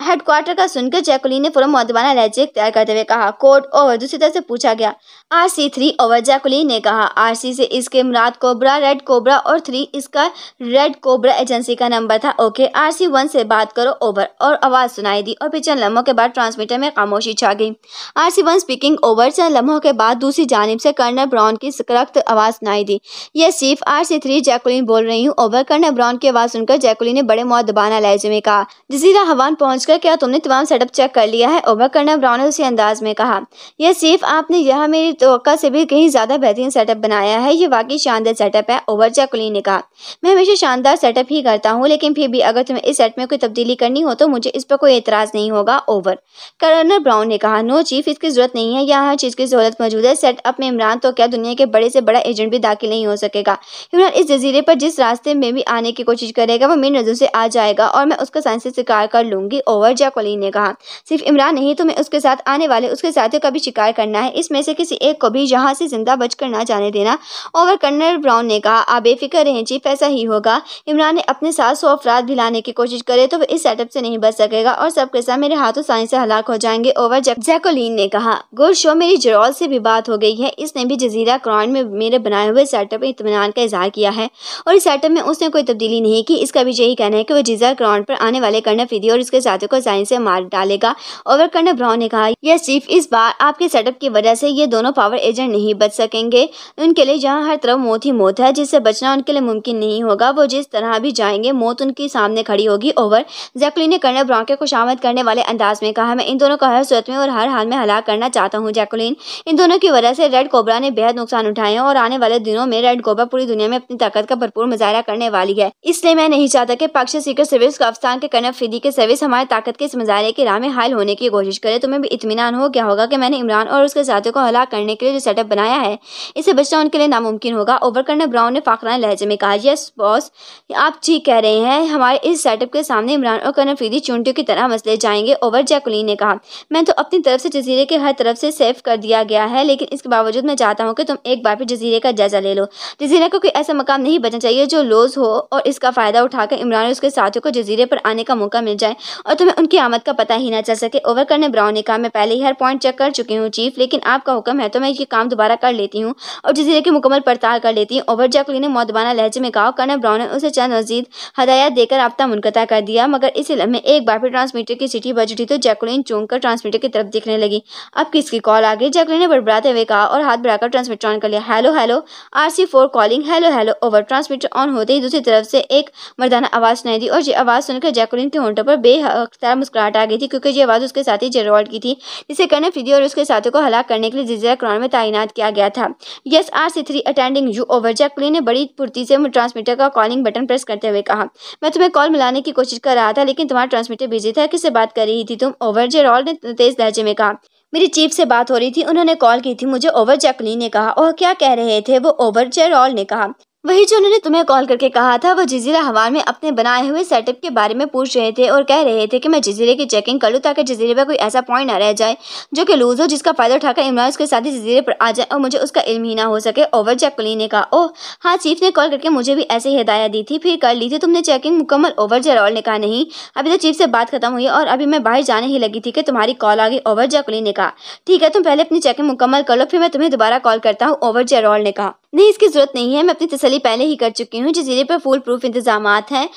headquarter का सुनकर जैकुलिन ने फ़ौरन मौतबाना लहजे तैयार करते हुए कहा कोड ओवर दूसरी तरफ़ से पूछा गया R C three over Jacqueline ने कहा आर सी इसके मुराद कोबरा, रेड कोबरा और थ्री इसका रेड कोबरा एजेंसी का नंबर था। ओके आर सी वन से बात करो, ओवर और आवाज़ सुनाई दी और फिर चंद लम्हों के बाद ट्रांसमीटर में खामोशी छा गई। R C one speaking over, चंद लम्हों के बाद दूसरी जानब से कर्नल ब्राउन की सख्त आवाज़ सुनाई दी। ये सिर्फ़ आर सी थ्री जैकुलिन बोल रही हूँ, ओवर, कर्नल ब्राउन की आवाज़ सुनकर जैकुलिन ने बड़े मौतबाना लहजे में कहा। जजीरा हवान पहुँच कर क्या तुमने तमाम सेटअप चेक कर लिया है? ओवर, कर्नल ब्राउन ने उसी अंदाज में कहा। यह सिर्फ़ आपने यह मेरी तो से भी कहीं ज़्यादा बेहतरीन सेटअप बनाया है। ये वाकई शानदार सेटअप है ओवर जैकुलिन ने कहा। मैं हमेशा शानदार सेटअप ही करता हूँ, लेकिन फिर भी अगर तुम्हें इस सेट में कोई तब्दीली करनी हो तो मुझे इस पर कोई एतराज़ नहीं होगा। ओवर कर्नल ब्राउन ने कहा नो चीफ इसकी ज़रूरत नहीं है। यहाँ हर चीज़ की सहूलत मौजूद है। सेटअप में इमरान तो क्या दुनिया के बड़े से बड़ा एजेंट भी दाखिल नहीं हो सकेगा। इमरान इस जजीरे पर जिस रास्ते में भी आने की कोशिश करेगा, वो मेरी नज़र से आ जाएगा और मैं उसका साइंस से शिकार कर लूँगी ओवर जैकोलिन ने कहा। सिर्फ़ इमरान नहीं, तुम्हें उसके साथ आने वाले, उसके साथियों का भी शिकार करना है। इसमें से किसी एक को भी यहाँ से ज़िंदा बचकर ना जाने देना। ओवर कर्नल ब्राउन ने कहा, आप बेफिक्र रहें चीफ ऐसा ही होगा। इमरान ने अपने साथ सौ अफराद भी लाने की कोशिश करे तो वह इस सेटअप से नहीं बच सकेगा और सबके साथ मेरे हाथों साइंस से हलाक हो जाएँगे। ओवर जैकोलिन ने कहा, गुड शो, मेरी जरौल से भी बात हो गई है। इसने भी जजीरा क्रॉन में मेरे बनाए हुए सेटअप में इतमान का इजहार किया है और इस सेटअप में उसने कोई तब्दीली नहीं की। इसका भी यही कहना है कि वह जीजा क्रॉन पर आने वाले कर्नल फिदी और उसके साथियों को साइंस से मार डालेगा। ओवर कर्नल ब्राउन ने कहा यह चीफ, इस बार आपके सेटअप की वजह से ये दोनों पावर एजेंट नहीं बच सकेंगे। उनके लिए जहाँ हर तरफ़ मौत ही मौत है, जिससे बचना उनके लिए मुमकिन नहीं होगा। वो जिस तरह भी जाएँगे, मौत उनके सामने खड़ी होगी। ओवर, जैकलिन ने कर्नल ब्राउन के खुशामद करने वाले अंदाज में कहा, मैं इन दोनों को हर सूरत में और हर हाल में हलाक करना चाहता हूँ, जैकुलिन। इन दोनों की वजह से रेड कोबरा ने बेहद नुकसान उठाए और आने वाले दिनों में रेड कोबरा पूरी दुनिया में अपनी ताकत का भरपूर मुजाहरा करने वाली है। इसलिए मैं नहीं चाहता कि पाकिस्तान सीक्रेट सर्विस अफसान के कर्नल फ्रीदी के सर्विस हमारी ताकत के इस मुजाहरे की राह में हायल होने की कोशिश करे। तुम्हें भी इतमान हो क्या होगा कि मैंने इमरान और उसके साथियों को हलाक करने के लिए जो सेटअप बनाया है, इसे बचना उनके लिए नामुमकिन होगा। ओवर करना ब्राउन ने फाकरान लहजे में कहा यस बॉस आप ठीक कह रहे हैं। हमारे इस सेटअप के सामने इमरान और कर्नल फ्रीदी चुनटियों की तरह मसले जाएँगे। ओवर जैकुलीन ने कहा, मैं तो अपनी तरफ़ से जजीरे के हर तरफ़ से सेफ़ कर दिया गया है, लेकिन इसके बावजूद मैं चाहता हूँ कि तुम एक बार फिर जजीरे का जायजा ले लो। जजीरे को कोई ऐसा मकाम नहीं बचना चाहिए जो लोज हो और इसका फ़ायदा उठाकर इमरान और उसके साथियों को जजीरे पर आने का मौका मिल जाए और तुम्हें उनकी आमद का पता ही ना चल सके। ओवर करने ब्राउन ने कहा, मैं पहले ही हर पॉइंट चेक कर चुकी हूँ चीफ लेकिन आपका हुक्म है तो तो मैं ये काम दोबारा कर लेती हूँ और जजीरे की मुकम्मल पड़ताल कर लेती हूँ। ओवर जैकुलिन ने मौतबाना लहजे में कहा, कर्नल ब्राउन ने उसे चंद मजीद हदायत देकर रबता मुनकता कर दिया, मगर इस लम्हे एक बार फिर ट्रांसमीटर की सीटी बज उठी तो जैकुलिन चूंक कर ट्रांसमीटर की तरफ़ देखने लगी। अब किसकी कॉल आ गई? जैकुलिन ने बड़बड़ाते हुए कहा और हाथ बढ़ाकर ट्रांसमीटर ऑन कर लिया। Hello hello, R C four calling. Hello hello, over, transmitter on होते ही दूसरी तरफ़ से एक मर्दाना आवाज़ सुनाई दी और ये आवाज़ सुनकर जैकुलिन के होंठों पर बेहख्तार मुस्कुराहट आ गई थी, क्योंकि ये आवाज़ उसके साथी जेरोल्ड की थी, जिसे कर्नल फ्रीदी और उसके साथियों को हलाक करने के लिए जिजिया क्रॉन में तैनात किया गया था। Yes R C three attending you over Jacqueline ने बड़ी फुर्ती से ट्रांसमीटर का कॉलिंग बटन प्रेस करते हुए कहा। मैं तुम्हें कॉल मिलाने की कोशिश कर रहा था, लेकिन तुम्हारा ट्रांसमीटर बिज़ी था, किससे बात कर रही थी तुम? ओवर जेरोल्ड ने तेज लहजे में कहा। मेरी चीफ से बात हो रही थी, उन्होंने कॉल की थी मुझे ओवर जैकलिन ने कहा। और क्या कह रहे थे वो? ओवर जेरॉल ने कहा। वही जो उन्होंने तुम्हें कॉल करके कहा था, वो जजीरा हवान में अपने बनाए हुए सेटअप के बारे में पूछ रहे थे और कह रहे थे कि मैं जजीरे की चेकिंग कर लूँ ताकि जजीरे पर कोई ऐसा पॉइंट ना रह जाए, जो कि लूज हो, जिसका फ़ायदा उठाकर इमरान उसके साथ ही जजीरे पर आ जाए और मुझे उसका इल्म ही ना हो सके ओवर जैकुली ने कहा ओह हाँ चीफ ने कॉल करके मुझे भी ऐसे हिदायत दी थी, फिर कर ली थी, तुमने चेकिंग मुकम्मल ओवर जरौल ने कहा नहीं। अभी तो चीफ से बात खत्म हुई और अभी मैं बाहर जाने ही लगी थी कि तुम्हारी कॉल आ गई ओवर जैकुली ने कहा ठीक है, तुम पहले अपनी चेकिंग मुकम्मल कर लो, फिर मैं तुम्हें दोबारा कॉल करता हूँ ओवर जरौल ने कहा नहीं, इसकी ज़रूरत नहीं है। मैं अपनी तसली पहले ही कर चुकी हूँ। जजीरे पर फुल प्रूफ इंतज़ाम हैं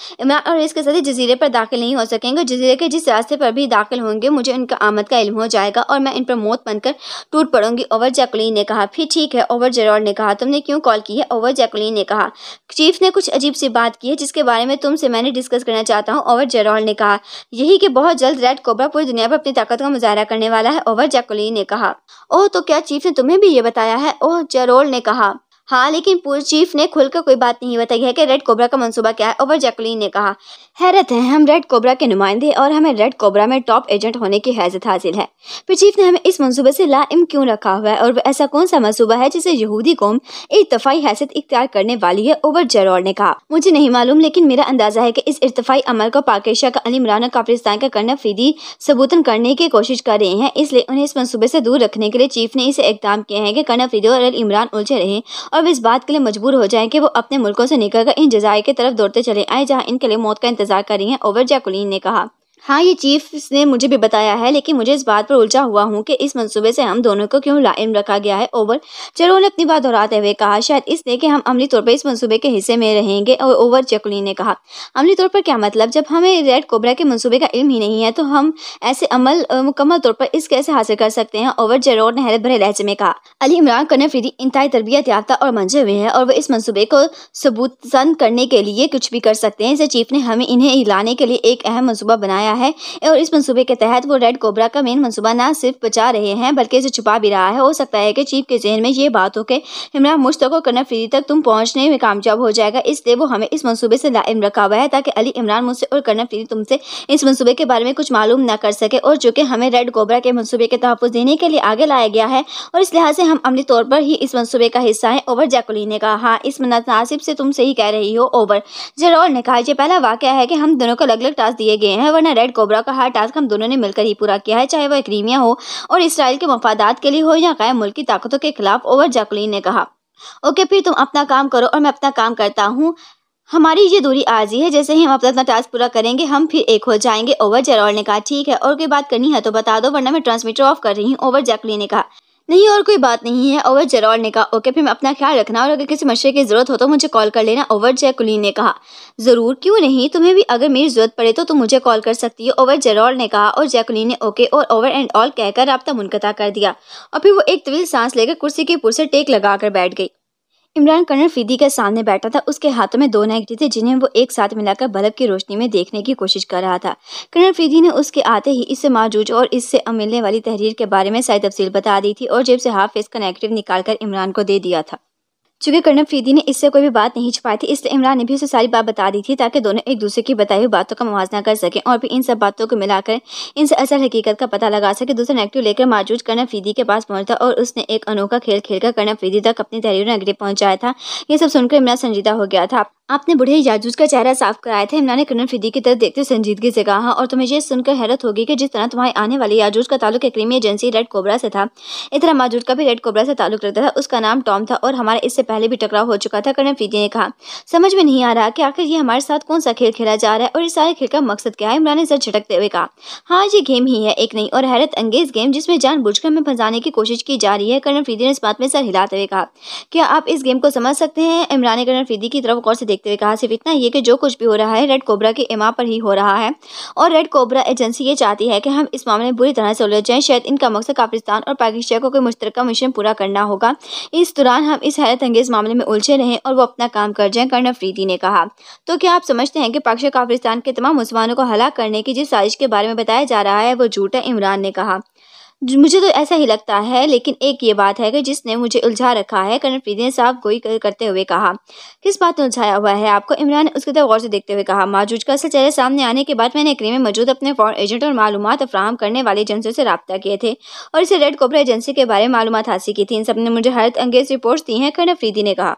और इसके साथ जजीरे पर दाखिल नहीं हो सकेंगे। जजीरे के जिस रास्ते पर भी दाखिल होंगे, मुझे उनका आमद का इल्म हो जाएगा और मैं इन पर मौत बनकर टूट पड़ूँगी। ओवर जैकुलिन ने कहा, फिर ठीक है। ओवर जरौर ने कहा, तुमने क्यों कॉल की है? ओवर जैकुलिन ने कहा, चीफ ने कुछ अजीब सी बात की है जिसके बारे में तुमसे मैंने डिस्कस करना चाहता हूँ। ओवर जरौल ने कहा, यही कि बहुत जल्द रेड कोबरा पूरी दुनिया पर अपनी ताकत का मुजाहरा करने वाला है। ओवर जैकुलिन ने कहा, ओह तो क्या चीफ ने तुम्हें भी ये बताया है? ओह जरोल ने कहा हाँ लेकिन पूर्व चीफ ने खुलकर कोई बात नहीं बताई। है कि रेड कोबरा का मंसूबा क्या है? ओवर जैकलीन ने कहा, हैरत है, हम रेड कोबरा के नुमाइंदे और हमें रेड कोबरा में टॉप एजेंट होने की हैजत हासिल है। फिर चीफ ने हमें इस मनसूबे से लाइम क्यों रखा हुआ है? और ऐसा कौन सा मनसूबा है जिसे यहूदी कौम दफाई हैसियत इख्तियार करने वाली है? ओवर जरोर ने कहा, मुझे नहीं मालूम, लेकिन मेरा अंदाज़ा है कि इस इतफाई अमल को पाकिस्तान का अली इमरान और का करना फीदी सबूतन करने की कोशिश कर रहे हैं, इसलिए उन्हें इस मनसूबे से दूर रखने के लिए चीफ ने इसे इकदाम किए हैं कि करना फीदी और इमरान उलझे रहे और वे इस बात के लिए मजबूर हो जाए कि वो अपने मुल्कों से निकलकर इन जजायर की तरफ़ दौड़ते चले आए, जहाँ इनके लिए मौत का इंतज़ार कर रही हैं, ओवर जैकुलिन ने कहा। हाँ ये चीफ ने मुझे भी बताया है, लेकिन मुझे इस बात पर उलझा हुआ हूँ कि इस मंसूबे से हम दोनों को क्यों लाइन रखा गया है? ओवर, चलो ने अपनी बात दोहराते हुए कहा, शायद इसलिए कि हम अमली तौर पर इस मंसूबे के हिस्से में रहेंगे। और ओवर चकुली ने कहा, अमली तौर पर क्या मतलब? जब हमें रेड कोबरा के मनसूबे का इल्म ही नहीं है तो हम ऐसे अमल मुकम्मल तौर पर इस कैसे हासिल कर सकते हैं? ओवर जरोर ने हैरत भरे लहजे में कहा, अली इमरान कनफरीदी इंतहाई तरबियत याफ्ता और मंजे हुए हैं, और वह इस मनसूबे को सबूत करने के लिए कुछ भी कर सकते हैं। इसे चीफ ने हमें इन्हें लाने के लिए एक अहम मनसूबा बनाया और इस मनसूबे के तहत वो रेड कोबरा का मेन मनसूबा न सिर्फ़ बचा रहे हैं, बल्कि इसे छुपा भी रहा है। हो सकता है कि चीफ के जहन में ये बात हो कि इमरान मुश्तक और करना फ्री तक तुम पहुँचने में कामयाब हो जाएगा। इसलिए वो हमें इस मनसूबे से लाइम रखा हुआ है ताकि अली इमरान मुझसे और करना फ्री तुमसे इस मनसूबे के बारे में कुछ मालूम न कर सके और चूँकि हमें रेड कोबरा के मनसूबे के तहफ़ देने के लिए आगे लाया गया है और इस लिहाज से हम अमली तौर पर ही इस मनसूबे का हिस्सा है। ओवर जैकुली ने कहा हाँ इस मुनासिब से तुम सही कह रही हो, ओवर। जरोल ने कहा यह पहला वाक़ है कि हम दोनों को अलग अलग टास्क दिए गए हैं, वरना रेड कोबरा का हर टास्क हम दोनों ने मिलकर ही पूरा किया है, चाहे वह क्रीमिया हो और इसराइल के मफादात के लिए हो या गैर मुल्की ताकतों के खिलाफ ओवर जैकलिन ने कहा। ओके फिर तुम अपना काम करो और मैं अपना काम करता हूँ। हमारी ये दूरी आज ही है, जैसे ही हम अपना अपना टास्क पूरा करेंगे, हम फिर एक हो जाएँगे ओवर जेरोल ने कहा। ठीक है, और कोई बात करनी है तो बता दो, वरना मैं ट्रांसमीटर ऑफ़ कर रही हूँ ओवर जैकलिन ने कहा। नहीं, और कोई बात नहीं है। ओवर जेरॉल ने कहा ओके फिर मैं अपना ख्याल रखना, और अगर किसी मशरे की ज़रूरत हो तो मुझे कॉल कर लेना ओवर जैकुलीन ने कहा। ज़रूर, क्यों नहीं? तुम्हें भी अगर मेरी ज़रूरत पड़े तो तुम मुझे कॉल कर सकती हो ओवर जेरॉल ने कहा, और जैकुलीन ने ओके और ओवर एंड ऑल कहकर रबता मुनकता कर दिया। और फिर वो एक तवील सांस लेकर कुर्सी के पुर से टेक लगाकर बैठ गई। इमरान कर्नल फीदी के सामने बैठा था। उसके हाथों में दो नेगेटिव थे, जिन्हें वो एक साथ मिलाकर बल्ब की रोशनी में देखने की कोशिश कर रहा था। कर्नल फीदी ने उसके आते ही इससे माजूज और इससे मिलने वाली तहरीर के बारे में सारी तफसील बता दी थी और जेब से हाफ़ फेस का नेगेटिव निकालकर इमरान को दे दिया था। चूँकि कर्नल फीदी ने इससे कोई भी बात नहीं छुपाई थी, इसलिए इमरान ने भी उसे सारी बात बता दी थी ताकि दोनों एक दूसरे की बताई हुई बातों का मुवजना कर सकें और भी इन सब बातों को मिलाकर इनसे असल हकीकत का पता लगा सके। दूसरा नेगेटिव लेकर मौजूद कर्नल फीदी के पास पहुँचता और उसने एक अनोखा खेल खेलकर कर्नल फीदी तक अपनी तहरीर नेगेटिव पहुँचाया था। यह सब सुनकर इमरान संजीदा हो गया था। आपने बुढ़े याजूज का चेहरा साफ़ कराया था। इमरान ने कर्नल फिदी की तरफ़ देखते संजीदगी से कहा, और तुम्हें यह सुनकर हैरत होगी कि जिस तरह तुम्हारी आने वाली याजूज का ताल्लुक क्रीमी एजेंसी रेड कोबरा से था, इस तरह माजूज का भी रेड कोबरा से ताल्लुक रखता था, उसका नाम टॉम था और हमारे इससे पहले भी टकराव हो चुका था कर्नल फिदी ने कहा। समझ में नहीं आ रहा कि आखिर ये हमारे साथ कौन सा खेल खेला जा रहा है और इस सारे खेल का मकसद क्या है? इमरान ने सर झटकते हुए कहा। हाँ ये गेम ही है, एक नई और हैरत अंगेज गेम जिसमें जान बुझकर हमें फंसाने की कोशिश की जा रही है कर्नल फीदी ने इस बात में सर हिलाते हुए कहा। क्या आप इस गेम को समझ सकते हैं? इमरान ने कर्नल फीदी की तरफ़ गौर से देखते हुए कहा सिर्फ़ इतना ये कि जो कुछ भी हो रहा है रेड कोबरा की इमा पर ही हो रहा है। और रेड कोबरा एजेंसी ये चाहती है कि हम इस मामले में बुरी तरह से उलझ जाएँ। शायद इनका मकसद पाकिस्तान और पाकिस्तान को कोई मुश्तर मिशन पूरा करना होगा। इस दौरान हम इस हैरत अंगेज मामले में उलझे रहें और वो अपना काम कर जाएँ, कर्नल फरीदी ने कहा। तो क्या आप समझते हैं कि पाकिस्तान के तमाम मुसलमानों को हलाक करने की जिस साजिश के बारे में बताया जा रहा है, वो झूठ है? इमरान ने कहा। मुझे तो ऐसा ही लगता है, लेकिन एक ये बात है कि जिसने मुझे उलझा रखा है कर्नल फरीदी ने साफ़ गोई करते हुए कहा। किस बात ने उलझाया हुआ है? आपको इमरान ने उसकी तरफ़ गौर से देखते हुए कहा माजूज का असल चेहरे सामने आने के बाद मैंने क्रीम में मौजूद अपने फॉरन एजेंट और मालूम फ्राहम करने वाली एजेंसियों से रब्ता किए थे और इसे रेड कोबरा एजेंसी के बारे में मालूम हासिल की थी। इन सबने मुझे हरत अंगेज रिपोर्ट दी हैं कर्नल फरीदी ने कहा।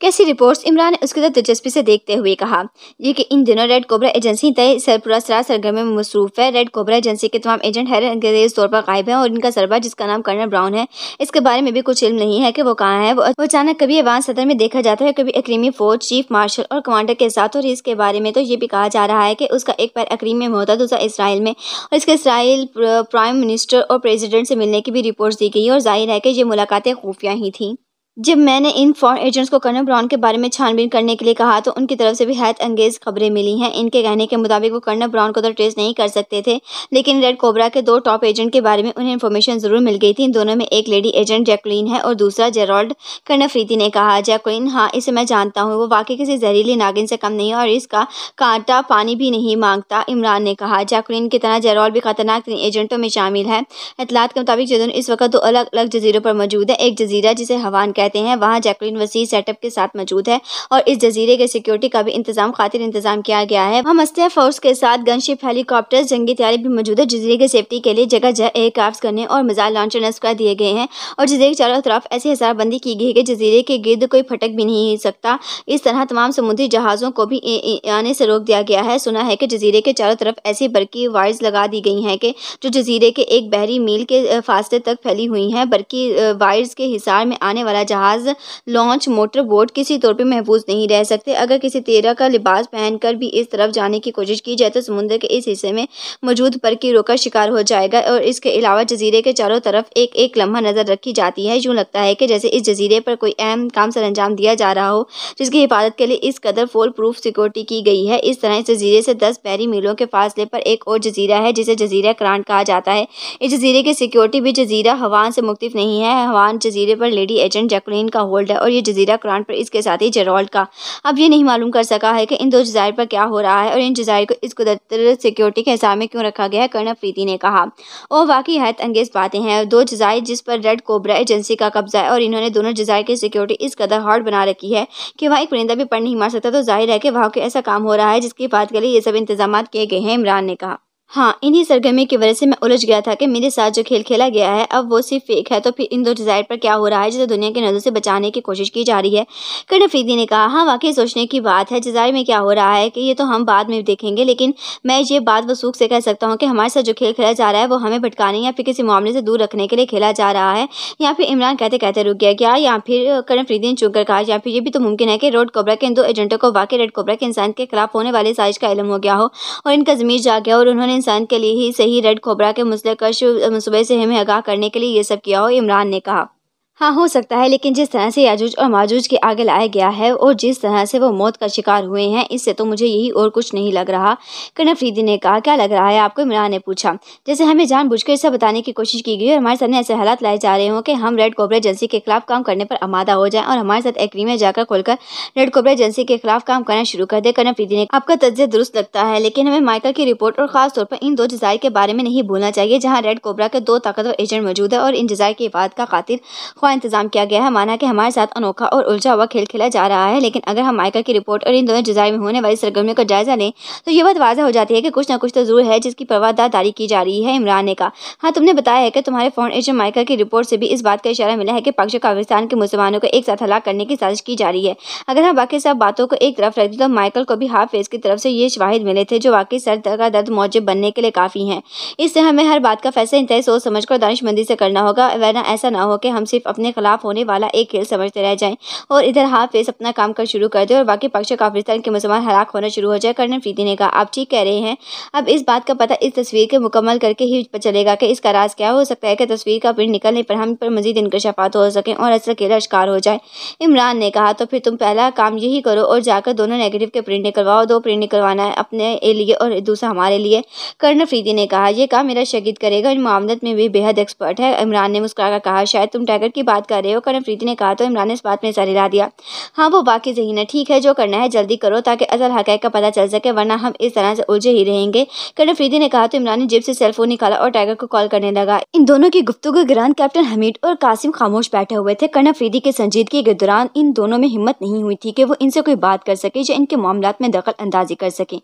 कैसी रिपोर्ट्स? इमरान ने उसकी तरफ़ दिलचस्पी से देखते हुए कहा, ये कि इन दिनों रेड कोबरा एजेंसी तय सरपुरा सरा सरगर्मी में मसरूफ है। रेड कोबरा एजेंसी के तमाम एजेंट हैरत तौर पर गायब हैं और इनका सरबा जिसका नाम कर्नल ब्राउन है, इसके बारे में भी कुछ इल्म नहीं है कि वो कहाँ है। वो अचानक कभी अवान सदर में देखा जाता है, कभी अक्रीमी फौज चीफ मार्शल और कमांडर के साथ। और इसके बारे में तो ये भी कहा जा रहा है कि उसका एक पैर अक्रीम में होता दूसरा इसराइल में। और इसके इसराइल प्राइम मिनिस्टर और प्रेसिडेंट से मिलने की भी रिपोर्ट दी गई और ज़ाहिर है कि ये मुलाकातें खुफिया ही थी। जब मैंने इन फॉरन एजेंट्स को कर्नल ब्राउन के बारे में छानबीन करने के लिए कहा तो उनकी तरफ़ से भी हैत अंगेज खबरें मिली हैं। इनके कहने के मुताबिक वो कर्नल ब्राउन को तो ट्रेस नहीं कर सकते थे, लेकिन रेड कोबरा के दो टॉप एजेंट के बारे में उन्हें इन्फॉर्मेशन ज़रूर मिल गई थी। इन दोनों में एक लेडी एजेंट जैकलिन है और दूसरा जेरोल्ड कर्नल फ्रीति ने कहा। जैकलिन हाँ इसे मैं जानता हूँ, वो वाकई किसी जहरीली नागिन से कम नहीं और इसका कांटा पानी भी नहीं माँगता, इमरान ने कहा। जैकलिन की तरह जेरोल्ड भी खतरनाक तीन एजेंटों में शामिल है। इतलात के मुताबिक जदून इस वक्त दो अलग अलग जजीरों पर मौजूद है। एक जजीरा जिसे हवान कहते हैं, वहाँ जैकलिन वसी सेटअप के साथ मौजूद है और इस जजीरे के सिक्योरिटी का भी इंतज़ाम, खातिर इंतज़ाम किया गया है। वहाँ मस्तिया फोर्स के साथ, गनशिप हेलीकॉप्टर जंगी तैयारी भी मौजूद है। जजीरे के सेफ्टी के लिए जगह जगह एयरक्राफ्ट करने और मिजाइल लॉन्चर नस्ब कर दिए गए हैं और जजीरे के चारों तरफ़ ऐसी हसारबंदी की गई है कि जजीरे के गिर्द कोई फटक भी नहीं सकता। इस तरह तमाम समुद्री जहाज़ों को भी आने से रोक दिया गया है। सुना है कि जजीरे के चारों तरफ़ ऐसी बरकी वायर्स लगा दी गई हैं कि जो जजीरे के एक बहरी मील के फासले तक फैली हुई हैं, बरकी वायर्स के हिसार में आने वाला जहाज़ लॉन्च मोटर बोट किसी तौर पे महफूज नहीं रह सकते। अगर किसी तेरह का लिबास पहनकर भी इस तरफ़ जाने की कोशिश की जाए तो समुद्र के इस हिस्से में मौजूद पर की रोका शिकार हो जाएगा और इसके अलावा जजीरे के चारों तरफ़ एक एक लम्हा नज़र रखी जाती है। यूँ लगता है कि जैसे इस जजीरे पर कोई अहम काम सर अंजाम दिया जा रहा हो, जिसकी हिफाजत के लिए इस कदर फोल प्रूफ सिक्योरिटी की गई है। इस तरह इस जजीरे से दस बहरी मीलों के फासले पर एक और जजीरा है, जिसे जजीरा क्रांट कहा जाता है। इस जजीरे की सिक्योरिटी भी जजीरा हवान से मुख्तफ नहीं है। हवान जजीरे पर लेडी एजेंट जैकलिन का होल्ड है और ये जजीरा क्रांट पर इसके साथ ही जेरोल्ड का। अब ये नहीं मालूम कर सका है कि इन दो जजायर पर क्या हो रहा है और इन जजायर को इस कुदरत सिक्योरिटी के हिसाब में क्यों रखा गया है, कर्नल प्रीति ने कहा। और वाकई हैत अंगेज बातें हैं। दो जजायर जिस पर रेड कोबरा एजेंसी का कब्जा है और इन्होंने दोनों जजायर की सिक्योरिटी इस कदर हार्ड बना रखी है कि वहाँ एक परिंदा भी पढ़ नहीं मार सकता तो ज़ाहिर है कि वहाँ के ऐसा काम हो रहा है जिसकी बात के लिए ये सब इंतज़ाम किए गए हैं, इमरान ने कहा। हाँ इन्हीं सरगर्मी की वजह से मैं उलझ गया था कि मेरे साथ जो खेल खेला गया है, अब वो सिर्फ़ फेक है। तो फिर इन दो डिज़ायर पर क्या हो रहा है? जिसे दुनिया की नज़र से बचाने की कोशिश की जा रही है। कर्न अफरीदी ने कहा हाँ वाकई सोचने की बात है जजायर में क्या हो रहा है कि ये तो हम बाद में देखेंगे, लेकिन मैं ये बात वसूख से कह सकता हूँ कि हमारे साथ जो खेल खेला जा रहा है, वो हमें भटकाने या फिर किसी मामले से दूर रखने के लिए खेला जा रहा है। या फिर इमरान कहते कहते रुक गया, क्या? या फिर करण अफरीदी ने चुनकर कहा, या फिर ये भी तो मुमकिन है कि रोड कोबरा के इन दो एजेंटों को वाकई रेड कोबरा के इंसान के खिलाफ होने वाले साजिश का इलम हो गया हो और इनका जमीर जा गया और उन्होंने इंसान के लिए ही सही रेड खोबरा के मुसलकश मनसूबे से हमें आगाह करने के लिए यह सब किया हो, इमरान ने कहा। हाँ हो सकता है, लेकिन जिस तरह से याजूज और माजूज के आगे लाया गया है और जिस तरह से वो मौत का शिकार हुए हैं, इससे तो मुझे यही और कुछ नहीं लग रहा। कर्ण कनफरीदी ने कहा, क्या लग रहा है आपको? इमरान ने पूछा। जैसे हमें जानबूझकर इसे बताने की कोशिश की गई और हमारे सामने ऐसे हालात लाए जा रहे हों कि हम रेड कोबरा एजेंसी के खिलाफ काम करने पर आमादा हो जाए और हमारे साथ एग्री में जाकर खोलकर रेड कोबरा एजेंसी के खिलाफ काम करना शुरू कर दे कनफरीदी ने आपका तजिया दुरुस्त लगता है, लेकिन हमें माइकल की रिपोर्ट और खासतौर पर इन दो जजायर के बारे में नहीं भूलना चाहिए, जहाँ रेड कोबरा के दो ताकतवर एजेंट मौजूद है और इन जजायर की इबादत का खातिर पुख्ता इंतज़ाम किया गया है। माना कि हमारे साथ अनोखा और उलझा हुआ खेल खेला जा रहा है, लेकिन अगर हम माइकल की रिपोर्ट और इन दोनों जजायर में होने वाली सरगर्मियों का जायजा लें तो ये बात वाजह हो जाती है कि कुछ ना कुछ तो ज़रूर है जिसकी परवादारी की जा रही है इमरान ने कहा। हाँ तुमने बताया है कि तुम्हारे फ़ोन एजेंट माइकल की रिपोर्ट से भी इस बात का इशारा मिला है कि पाकिस्तान के मुसलमानों को एक साथ हलाक करने की साजिश की जा रही है। अगर हम बाकी सब बातों को एक तरफ़ रख दें तो माइकल को भी हाफ़ फ़ेज़ की तरफ़ से ये शवाहिद मिले थे जो वाकई सर का दर्द मौजब बनने के लिए काफ़ी हैं। इससे हमें हर बात का फैसला इंतहा सोच समझ कर दानिशमंदी से करना होगा, वरना ऐसा ना हो कि हम सिर्फ़ अपने खिलाफ होने वाला एक खेल समझते रह जाएँ और इधर हाफ़ फेस अपना काम कर शुरू कर दे और बाकी पक्ष काफिस्तान के मुसलमान हलाक होना शुरू हो जाए, कर्नल प्रीति ने कहा। आप ठीक कह रहे हैं। अब इस बात का पता इस तस्वीर के मुकम्मल करके ही चलेगा कि इसका राज क्या हो सकता है कि तस्वीर का प्रिंट निकलने पर हम पर मजीद इनकशाफात हो सकें और असल खेला शिकार हो जाए। इमरान ने कहा तो फिर तुम पहला काम यही करो और जाकर दोनों नेगेटिव के प्रिंट निकलवाओ, दो प्रिंट निकलवाना है अपने लिए और दूसरा हमारे लिए। कर्नल फ्रीदी ने कहा यह काम मेरा शहीद करेगा, इन मामलत में भी बेहद एक्सपर्ट है। इमरान ने मुस्कुरा कहा, शायद तुम टाइगर की बात कर रहे हो फ्रीदी ने कहा तो इमरान ने इस बात में सर हिला दिया। हाँ वो बाकी जहीन है, ठीक है, जो करना है जल्दी करो ताकि असल हक का पता चल सके, वरना हम इस तरह से उलझे ही रहेंगे। फ्रीदी ने कहा तो इमरान ने जेब से सेलफोन निकाला और टाइगर को कॉल करने लगा। इन दोनों की गुफ्तु के दौरान कैप्टन हमीद और कासिम खामोश बैठे हुए थे। फ्रीदी की संजीदगी के दौरान इन दोनों में हिम्मत नहीं हुई थी कि वो इनसे कोई बात कर सके या इनके मामला में दखल अंदाजी कर सके।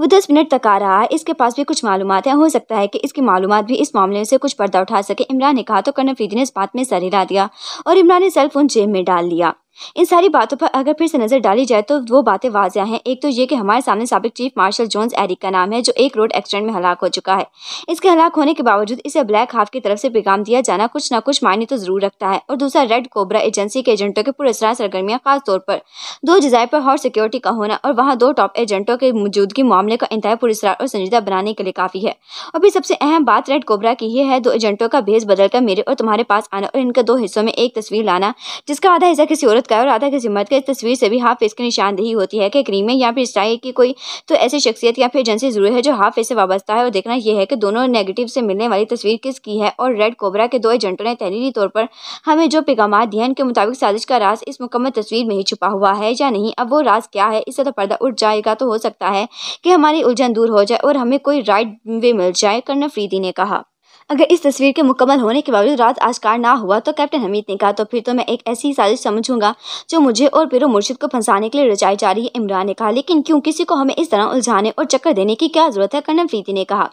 वो दस मिनट तक आ रहा है, इसके पास भी कुछ मालूम है। हो सकता है कि इसकी मालूम भी इस मामले से कुछ पर्दा उठा सके। इमरान ने कहा तो फ्रीदी ने इस बात में सर हिला दिया। और इमरान ने सेलफोन जेब में डाल लिया। इन सारी बातों पर अगर फिर से नज़र डाली जाए तो वो बातें वाजिया हैं। एक तो ये कि हमारे सामने सबक चीफ मार्शल जोन्स एरिक का नाम है, जो एक रोड एक्सीडेंट में हलाक हो चुका है। इसके हलाक होने के बावजूद इसे ब्लैक हाफ़ की तरफ़ से पैगाम दिया जाना कुछ ना कुछ मायने तो ज़रूर रखता है। और दूसरा, रेड कोबरा एजेंसी के एजेंटों के पुरस्कार सरगर्मियाँ खासतौर पर। दो जजाय पर हॉट सिक्योरिटी का होना और वहाँ दो टॉप एजेंटों के मौजूदगी मामले का इंतहा पुरस्कार और संजीदा बनाने के लिए काफ़ी है। और भी सबसे अहम बात रेड कोबरा की यह है, दो एजेंटों का भेज बदलकर मेरे और तुम्हारे पास आना और इनके दो हिस्सों में एक तस्वीर लाना, जिसका आधा हिस्सा किसी औरत का और आधा किसी मर्द का इस तस्वीर से भी हाफ़ फेस की निशानदेही होती है कि क्रीम या फिर स्टाइल की कोई तो ऐसी शख्सियत या फिर एजेंसी ज़रूर है जो हाफ़ फेस से वाबस्ता है। और देखना यह है कि दोनों नेगेटिव से मिलने वाली तस्वीर किसकी है और रेड कोबरा के दो एजेंटों ने तहरीरी तौर पर हमें जो पैगाम दिए हैं, उनके मुताबिक साजिश का राज इस मुकम्मल तस्वीर में ही छुपा हुआ है या नहीं। अब वो राज क्या है? इससे तो पर्दा उठ जाएगा तो हो सकता है कि हमारी उलझन दूर हो जाए और हमें कोई राइट वे मिल जाए करना फ्रीदी ने कहा। अगर इस तस्वीर के मुकम्मल होने के बावजूद रात आशकार ना हुआ तो कैप्टन हमीद ने कहा तो फिर तो मैं एक ऐसी साजिश समझूँगा, जो मुझे और पिरो मुर्शिद को फंसाने के लिए रचाई जा रही है। इमरान ने कहा, लेकिन क्यों? किसी को हमें इस तरह उलझाने और चक्कर देने की क्या ज़रूरत है? कर्नम प्रीति ने कहा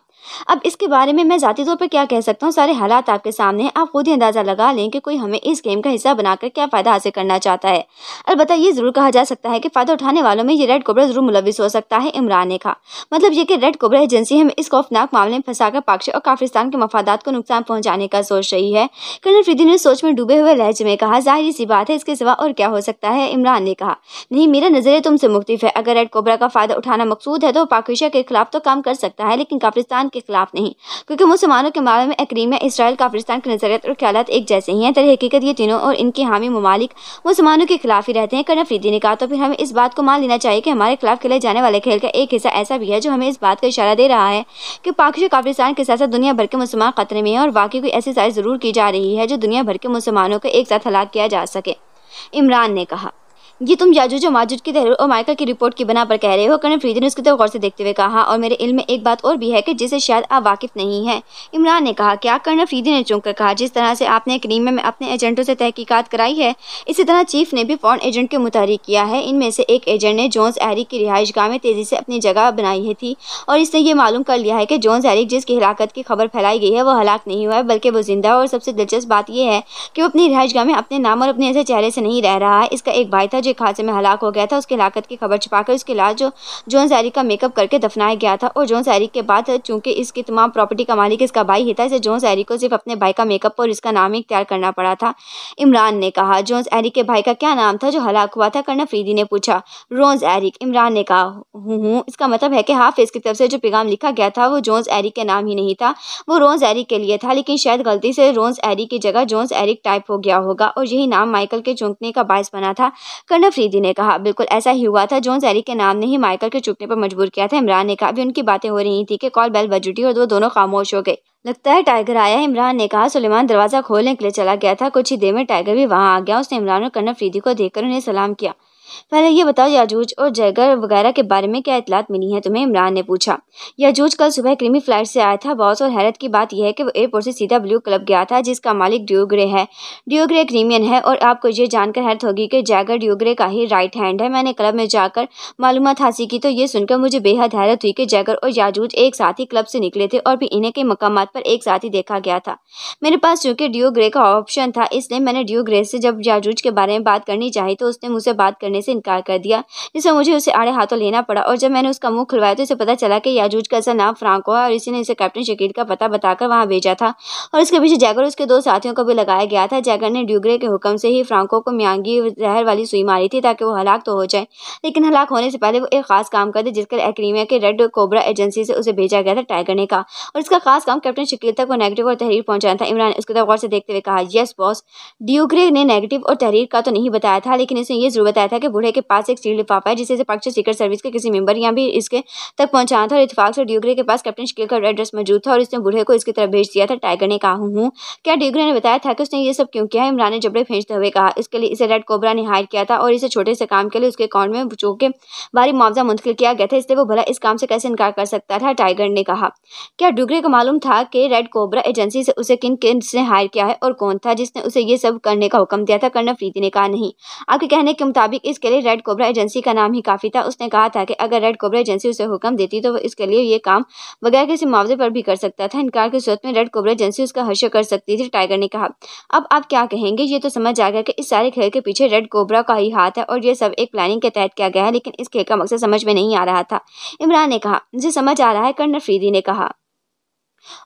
अब इसके बारे में मैं ज़ाती तौर पर क्या कह सकता हूँ? सारे हालात आपके सामने हैं। आप खुद ही अंदाज़ा लगा लें कि कोई हमें इस गेम का हिस्सा बनाकर क्या फ़ायदा हासिल करना चाहता है। अलबत्त ये ज़रूर कहा जा सकता है कि फ़ायदा उठाने वालों में ये रेड कोबरा ज़रूर मुलविस हो सकता है इमरान ने कहा। मतलब ये कि रेड कोबरा एजेंसी हमें इस खौफनाक मामले में फंसाकर पाक्ष और काफिस्तान के मफादात को नुकसान पहुँचाने का सोच रही है। कर्नल फ्रीदी ने सोच में डूबे हुए लहजे में कहा, ज़ाहिर सी बात है, इसके सिवा और क्या हो सकता है? इमरान ने कहा, नहीं, मेरा नज़रिया तुमसे मुख्तफ है। अगर रेड कोबरा का फ़ायदा उठाना मकसूद है तो पाकिस्तान के खिलाफ तो काम कर सकता है, लेकिन काफिस्तान के खिलाफ नहीं। क्योंकि मुसलमानों के मामले में अक्रीम इसराइल काफिस्तान के नजरियत और ख्याल एक जैसे ही हैं। तरह हकीकत ये तीनों और इनके हामी ममालिक मुसलमानों के खिलाफ ही रहते हैं। करना फ्रीदी ने कहा तो फिर हमें इस बात को मान लेना चाहिए कि हमारे खिलाफ खेले जाने वाले खेल का एक हिस्सा ऐसा भी है जो हमें इस बात का इशारा दे रहा है कि पाकिस्तान काफिस्तान के साथ साथ दुनिया भर के मुसलमान खतरे में है और बाकी कोई ऐसी साइज़ ज़रूर की जा रही है जो दुनिया भर के मुसलमानों को एक साथ हलाक किया जा सके। इमरान ने कहा। ये तुम याजूज माजुज की तहरीर और माइकल की रिपोर्ट की बना पर कह रहे हो कर्नल फ्रीदी ने उसकी तरफ़ गौर से देखते हुए कहा, और मेरे इल्म में एक बात और भी है कि जिसे शायद आप वाकिफ नहीं है। इमरान ने कहा, क्या कर्नल फ्रीदी ने चुंक कर कहा, जिस तरह से आपने क्रीम में अपने एजेंटों से तहकीकात कराई है, इसी तरह चीफ ने भी फॉरन एजेंट के मुतहरिक किया है। इनमें से एक एजेंट ने जोन्स एरिक की रिहाइश गाह में तेज़ी से अपनी जगह बनाई है थी, और इसने ये मालूम कर लिया है कि जोन्स एरिक जिसकी हिलाकत की खबर फैलाई गई है, वो हलाक नहीं हुआ है, बल्कि वो ज़िंदा और सबसे दिलचस्प बात यह है कि वो अपनी रिहाइश गाह में अपने नाम और अपने ऐसे चेहरे से नहीं रह रहा है। इसका एक भाई था जो खासे में हलाक हो गया था, उसकी हलाकत की खबर छुपाकर उसके लाश जो जोन सैरी का मेकअप करके दफनाया गया था और जोन सैरी के बाद चूँकि इसकी तमाम प्रॉपर्टी का मालिक इसका भाई ही था, इसे जोन सैरी को सिर्फ़ अपने भाई का मेकअप और इसका नाम ही इख्तियार करना पड़ा था। इमरान ने कहा जोन्स एरिक के भाई का क्या नाम था जो हलाक हुआ था? करना फ्रीदी ने पूछा। रोन्स एरिक, इमरान ने कहा, हूँ इसका मतलब है कि हाफिज की तरफ़ से जो पैगाम लिखा गया था, वो जोन्स एरिक के नाम ही नहीं था, वो रोन्स एरिक के लिए था, लेकिन शायद गलती से रोन्स एरिक की जगह जोन्स एरिक टाइप हो गया होगा और यही नाम माइकल के चूंकने का बायस बना था। कर्नल फ्रीदी ने कहा, बिल्कुल, ऐसा ही हुआ था। जोन्स एरिक के नाम ने ही माइकल के चुकने पर मजबूर किया था। इमरान ने कहा भी उनकी बातें हो रही थी कि कॉल बेल बज उठी और वो दोनों खामोश हो गए। लगता है टाइगर आया इमरान ने कहा, सुलेमान, दरवाज़ा खोलने के लिए चला गया था। कुछ ही देर में टाइगर भी वहाँ आ गया। उसने इमरान और कर्नल फ्रीदी को देखकर उन्हें सलाम किया। पहले ये बताओ याजूज और जयगर वगैरह के बारे में क्या इतलात मिली है? तुम्हें इमरान ने पूछा। याजूज कल सुबह क्रीमी फ़्लाइट से आया था। बॉस और हैरत की बात यह है कि वो एयरपोर्ट से सीधा ब्लू क्लब गया था, जिसका मालिक ड्यूग्रे है। ड्यूग्रे क्रीमियन है और आपको ये जानकर हैरत होगी कि जैगर ड्यूग्रे का ही राइट हैंड है। मैंने क्लब में जाकर मालूम हासिल की तो ये सुनकर मुझे बेहद हैरत हुई कि जैगर और याजूज एक साथ ही क्लब से निकले थे और भी इन्हें के मकाम पर एक साथ ही देखा गया था। मेरे पास चूँकि ड्यू ग्रे का ऑप्शन था, इसलिए मैंने ड्यू ग्रे से जब याजूज के बारे में बात करनी चाहिए तो उसने मुझसे बात करने से इनकार कर दिया। जिससे मुझे उसे आड़े हाथों लेना पड़ा और जब मैंने उसका मुँह खुलवाया तो इसे पता चला कि याजूज का असल नाम फ्रांको है और इसी ने इसे कैप्टन शकील का पता बताकर वहाँ भेजा था। और इसके पीछे जैगर उसके दो साथियों को भी लगाया गया था। जैगर ने ड्यूग्रे के हुक्म से ही फ्रांको को म्यांगी जहर वाली सुई मारी थी ताकि वो हलाक तो हो जाए। लेकिन हलाक होने से पहले वो एक खास काम कर दे जिसके एक्रीमिया के रेड कोबरा एजेंसी से उसे भेजा गया था टाइगर ने कहा। और इसका खास काम कैप्टन शकील तक को नेगेटिव और तहरीर पहुंचाना था। इमरान उसके गौर से देखते हुए कहा, यस, बॉस। ड्यूग्रे ने नेगेटिव और तहरीर का तो नहीं बताया था, लेकिन इसने ये ज़रूर बताया था कि बूढ़े के पास एक सील लिफाफा है, जिसे पक्ष सीक्रेट सर्विस के किसी मेंबर या भी इसके तक पहुंचाना था। और इतफाक से ड्यूग्रे के पास कैप्टन शकील का एड्रेस मौजूद था और इसने बूढ़े को इसकी तरफ़ भेज दिया था टाइगर ने कहा, हूँ क्या ड्यूग्रे ने बताया था कि उसने ये सब क्यों किया इमरान ने जबड़े फेंचते हुए कहा, इसके लिए इसे रेड कोबरा ने हायर किया था और इसे छोटे से काम के लिए उसके अकाउंट में जो के भारी मुआवजा मुंतकिल किया गया था, इसलिए वो भला इस काम से कैसे इनकार कर सकता था? टाइगर ने कहा। क्या ड्यूग्रे को मालूम था कि रेड कोबरा एजेंसी से उसे किन किन से हायर किया है और कौन था, जिसने उसे ये सब करने का हुक्म दिया था? कर्नल प्रीति ने कहा, नहीं। आपके कहने के मुताबिक इसके लिए रेड कोबरा एजेंसी का नाम ही काफ़ी था। उसने कहा था कि अगर रेड कोबरा एजेंसी उसे हुक्म देती तो वो इसके लिए ये काम बगैर किसी मुआवजे पर भी कर सकता था। इनकार की सूरत में रेड कोबरा एजेंसी उसका हर्ष कर सकती थी टाइगर ने कहा। अब आप क्या कहेंगे? ये तो समझ आ गया कि इस सारे खेल के पीछे रेड कोबरा का ही हाथ है और ये सब एक प्लानिंग के तहत किया गया है, लेकिन इस खेल का मकसद समझ में नहीं आ रहा था। इमरान ने कहा, मुझे समझ आ रहा है, कर्नल फ्रीदी ने कहा।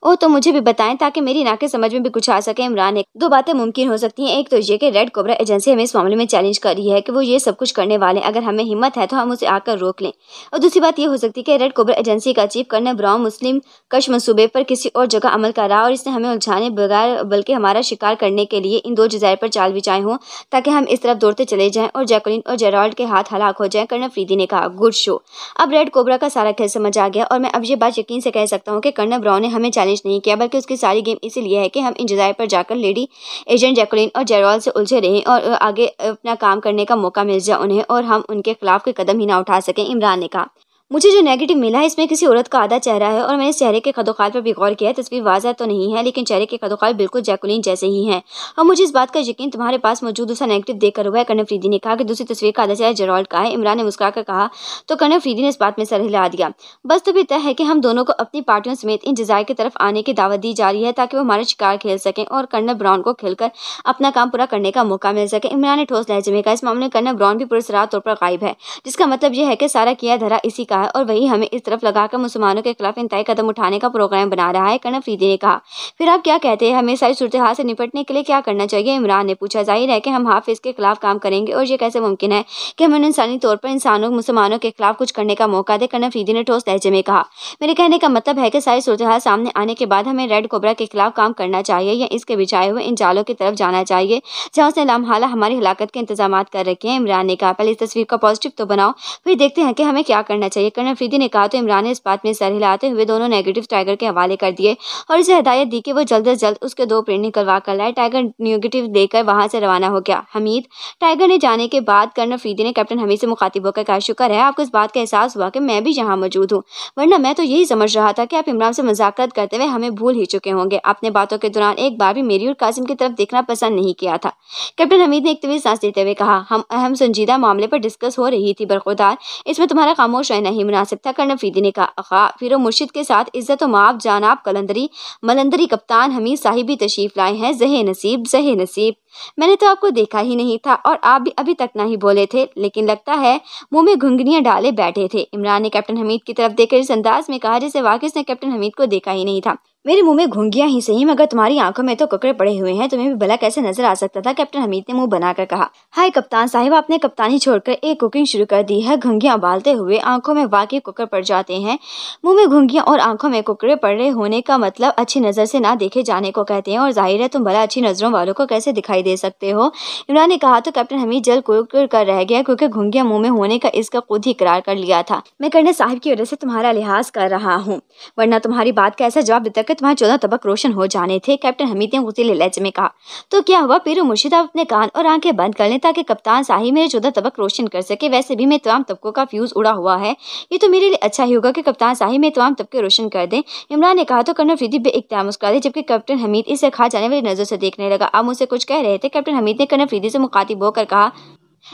ओ तो मुझे भी बताएँ ताकि मेरी नाके समझ में भी कुछ आ सके। इमरान ने दो बातें मुमकिन हो सकती हैं। एक तो ये कि रेड कोबरा एजेंसी हमें इस मामले में चैलेंज कर रही है कि वो ये सब कुछ करने वाले अगर हमें हिम्मत है तो हम उसे आकर रोक लें। और दूसरी बात यह हो सकती है कि रेड कोबरा एजेंसी का चीफ करने ब्राउन मुस्लिम कश मनसूबे पर किसी और जगह अमल कर रहा और इसने हमें उलझाने बगैर बल्कि हमारा शिकार करने के लिए इन दो जजायर पर चाल बिछाए हों ताकि हम इस तरफ़ दौड़ते चले जाएँ और जैकलिन और जेराल्ड के हाथ हलाक हो जाए कर्नल फ्रीदी ने कहा। गुड शो अब रेड कोबरा का सारा खेल समझ आ गया और मैं अब ये बात यकीन से कह सकता हूँ कि कर्नल ब्राउन ने हमें चैलेंज नहीं किया, बल्कि उसकी सारी गेम इसीलिए है कि हम इन जजायर पर जाकर लेडी एजेंट जैकुलिन और जेरॉल से उलझे रहें और आगे अपना काम करने का मौका मिल जाए उन्हें और हम उनके खिलाफ कोई कदम ही ना उठा सकें, इमरान ने कहा। मुझे जो नेगेटिव मिला है, इसमें किसी औरत का आधा चेहरा है और मैंने चेहरे के खदोखाल पर भी गौर किया है, तस्वीर वाजह तो नहीं है, लेकिन चेहरे के खदोखाल बिल्कुल जैकुलिन जैसे ही हैं। और मुझे इस बात का यकीन तुम्हारे पास मौजूद दूसरा नेगेटिव देखकर हुआ है कर्नल फ्रीदी ने कहा कि दूसरी तस्वीर का आधा चेहरा जेरोल्ड का है। इमरान ने मुस्कुराकर कहा तो कर्नल फ्रीदी ने इस बात में सर हिला दिया। बस तो भी तय है कि हम दोनों को अपनी पार्टियों समेत इन जजाय की तरफ़ आने की दावत दी जा रही है, ताकि वो हमारे शिकार खेल सकें और कर्नल ब्राउन को खेलकर अपना काम पूरा करने का मौका मिल सके। इमरान ने ठोस लहजे में कहा, इस मामले में कर्नल ब्राउन भी पुरस्कार तौर पर गायब है, जिसका मतलब यह है कि सारा किया धरा इसी का है और वही हमें इस तरफ़ लगाकर मुसलमानों के खिलाफ इंतई कदम उठाने का प्रोग्राम बना रहा है, कर्नल फ्रीदी ने कहा। फिर आप क्या कहते हैं? हमें सारी सूरत हाल से निपटने के लिए क्या करना चाहिए? इमरान ने पूछा। ज़ाहिर है कि हम हाफिज के खिलाफ काम करेंगे और ये कैसे मुमकिन है कि हम इंसानी तौर पर इंसानों, मुसलमानों के खिलाफ कुछ करने का मौका दे? कर्नल फ्रीदी ने ठोस लहजे में कहा। मेरे कहने का मतलब है कि सारी सूरत हाल सामने आने के बाद हमें रेड कोबरा के खिलाफ काम करना चाहिए या इसके बिछाए हुए इन जालों की तरफ़ जाना चाहिए, जहाँ उसने लामहाला हमारी हिलाकत के इंतज़ाम कर रखे हैं। इमरान ने कहा, पहले इस तस्वीर का पॉजिटिव तो बनाओ, फिर देखते हैं कि हमें क्या करना चाहिए। कर्नल फ्रीदी ने कहा तो इमरान ने इस बात में सर हिलाते हुए दोनों नेगेटिव टाइगर के हवाले कर दिए और उसे हिदायत दी कि वो जल्द अज जल्द उसके दो प्रिंट निकलवा कर लाए। टाइगर नेगेटिव देकर वहाँ से रवाना हो गया। हमीद टाइगर ने जाने के बाद कर्नल फीदी ने कैप्टन हमीद से मुखातिब होकर कहा, शुक्र है, आपको इस बात का एहसास हुआ कि मैं भी यहाँ मौजूद हूँ। वरना मैं तो यही समझ रहा था कि आप इमरान से मजाकरत करते हुए हमें भूल ही चुके होंगे। अपने बातों के दौरान एक बार भी मेरी और कासिम की तरफ़ देखना पसंद नहीं किया था। कैप्टन हमीद ने एक तवील सांस देते हुए कहा, हम अहम संजीदा मामले पर डिस्कस हो रही थी बरखुदार। इसमें तुम्हारा खामोश रहना ही मुनासिब था, कर्नल फीदी ने कहा। फिर मुर्शिद के साथ इज़्ज़त माप जानाब कलंदरी, मलंदरी कप्तान हमीद साहिब तशरीफ़ लाए हैं, जहे नसीब जहे नसीब। मैंने तो आपको देखा ही नहीं था और आप भी अभी तक नहीं बोले थे, लेकिन लगता है मुँह में घुंगनियाँ डाले बैठे थे। इमरान ने कैप्टन हमीद की तरफ़ देखकर इस अंदाज में कहा, जैसे वाकिस ने कैप्टन हमीद को देखा ही नहीं था। मेरे मुँह में घुंगियाँ ही सही मगर तुम्हारी आँखों में तो ककड़े पड़े हुए हैं। तुम्हें भी भला कैसे नज़र आ सकता था? कैप्टन हमीद ने मुँह बनाकर कहा। हाय कप्तान साहिब, आपने कप्तानी छोड़कर एक कुकिंग शुरू कर दी है। घुंगियाँ उबालते हुए आँखों में वाकई कुकर पड़ जाते हैं। मुँह में घुंगियाँ और आँखों में कुकड़े पड़े होने का मतलब अच्छी नज़र से ना देखे जाने को कहते हैं, और ज़ाहिर है तुम भला अच्छी नज़रों वालों को कैसे दिखाई दे सकते हो? इमरान ने कहा तो कैप्टन हमीद जल कुकर कर रह गया, क्योंकि घुंगियाँ मुँह में होने का इसका खुद ही करार कर लिया था। मैं करने साहिब की वजह से तुम्हारा लिहाज कर रहा हूँ, वरना तुम्हारी बात का ऐसा जवाब देता तुम्हारे चौदह तबक रोशन हो जाने थे, कैप्टन हमीद ने उसी लहजे में कहा। तो क्या हुआ, पीरू मुर्शिद आप अपने कान और आँखें बंद कर लें ताकि कप्तान साहिब मेरे चौदह तबक रोशन कर सके? वैसे भी मैं तमाम तबकों का फ्यूज उड़ा हुआ है। ये तो मेरे लिए अच्छा ही होगा कि कप्तान साहिब में तमाम तबके रोशन कर दें। इमरान ने कहा तो कर्नल फ्रीदी बे इख्तियार मुस्कुरा दी, जबकि कैप्टन हमीद इसे खा जाने वाली नज़र से देखने लगा। अब मुझसे कुछ कह रहे थे? कैप्टन हमीद ने कर्नल फ्रीदी से मुखातिब होकर कहा,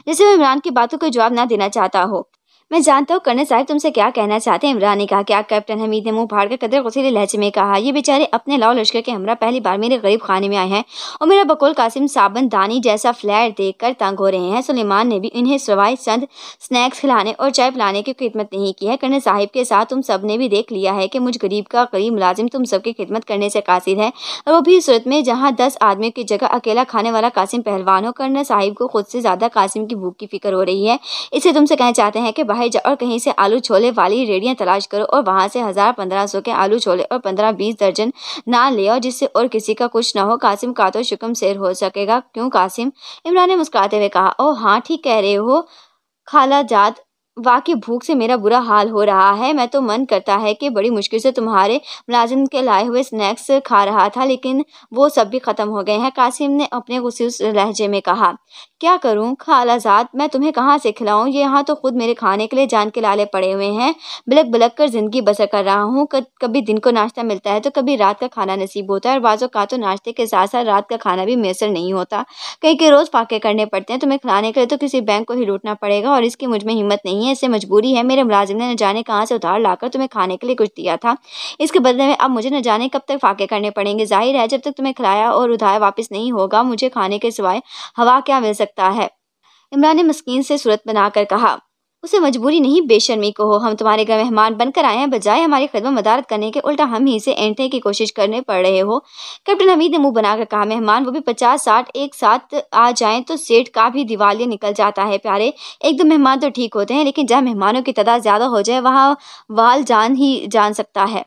जैसे वो इमरान की बातों को जवाब ना देना चाहता हो। मैं जानता हूँ कर्नल साहब तुमसे क्या कहना चाहते हैं। इमरान ने कहा क्या कैप्टन हमीद ने मुँह फाड़ कर कदर गुस्से लहजे में कहा, ये बेचारे अपने लाओ लश्कर के हमरा पहली बार मेरे गरीब खाने में आए हैं और मेरा बकोल कासिम साबन, दानी जैसा फ्लैट देखकर तंग हो रहे हैं। सुलेमान ने भी इन्हें सवाई चंद स्नैक्स खिलाने और चाय पिलाने की खिदमत नहीं की है। कर्नल साहिब के साथ तुम सबने भी देख लिया है कि मुझ गरीब का गरीब मुलाजिम तुम सबकी खिदमत करने से कासिर है। और वो भी सूरत में जहाँ दस आदमियों की जगह अकेला खाने वाला कासिम पहलवान हो, कर्नल साहिब को खुद से ज़्यादा कासिम की भूख की फ़िक्र हो रही है। इसे तुमसे कहना चाहते हैं कि बाहर जा, और कहीं से आलू छोले वाली रेडियाँ तलाश करो और वहाँ से हज़ार पंद्रह सौ के आलू छोले और पंद्रह बीस दर्जन ना ले आओ, जिससे और किसी का कुछ ना हो। कासिम का तो शुक्र शेर हो सकेगा। क्यों कासिम? इमरान ने मुस्कुराते हुए कहा ओ हाँ ठीक कह रहे हो। खाला जात वाकई भूख से मेरा बुरा हाल हो रहा है। मैं तो मन करता है कि बड़ी मुश्किल से तुम्हारे मुलाजिम के लाए हुए स्नैक्स खा रहा था, लेकिन वो सब भी ख़त्म हो गए हैं, कासिम ने अपने गुस्से लहजे में कहा। क्या करूँ? खालाजात मैं तुम्हें कहाँ से खिलाऊं? यहाँ तो खुद मेरे खाने के लिए जान के लाले पड़े हुए हैं। बिलक बिलक कर ज़िंदगी बसर कर रहा हूँ। कभी दिन को नाश्ता मिलता है तो कभी रात का खाना नसीब होता है, और बाज़ों का तो नाश्ते के साथ साथ रात का खाना भी मैसर नहीं होता। कहीं के रोज़ फाके करने पड़ते हैं, तुम्हें खिलाने के लिए तो किसी बैंक को ही लूटना पड़ेगा, और इसकी मुझमें हिम्मत नहीं है, इससे मजबूरी है। मेरे मुलाजिम ने न जाने कहाँ से उधार लाकर तुम्हें खाने के लिए कुछ दिया था। इसके बदले में अब मुझे न जाने कब तक फाके करने पड़ेंगे। ज़ाहिर है, जब तक तुम्हें खिलाया और उधार वापस नहीं होगा, मुझे खाने के सिवाय हवा क्या मिल सकता है? इमरान ने मस्किन से सूरत बनाकर कहा उसे मजबूरी नहीं, बेशर्मी को हो हम तुम्हारे घर मेहमान बनकर आए हैं, बजाय हमारी खदमत मदारत करने के, उल्टा हम ही से एंटने की कोशिश करने पड़ रहे हो। कैप्टन हमीद ने मुँह बनाकर कहा, मेहमान, वो भी पचास, साठ, एक साथ आ जाएँ तो सेठ का भी दिवालिया निकल जाता है, प्यारे। एक दो मेहमान तो ठीक होते हैं, लेकिन जहाँ मेहमानों की तादाद ज़्यादा हो जाए, वहाँ वाल जान ही जान सकता है।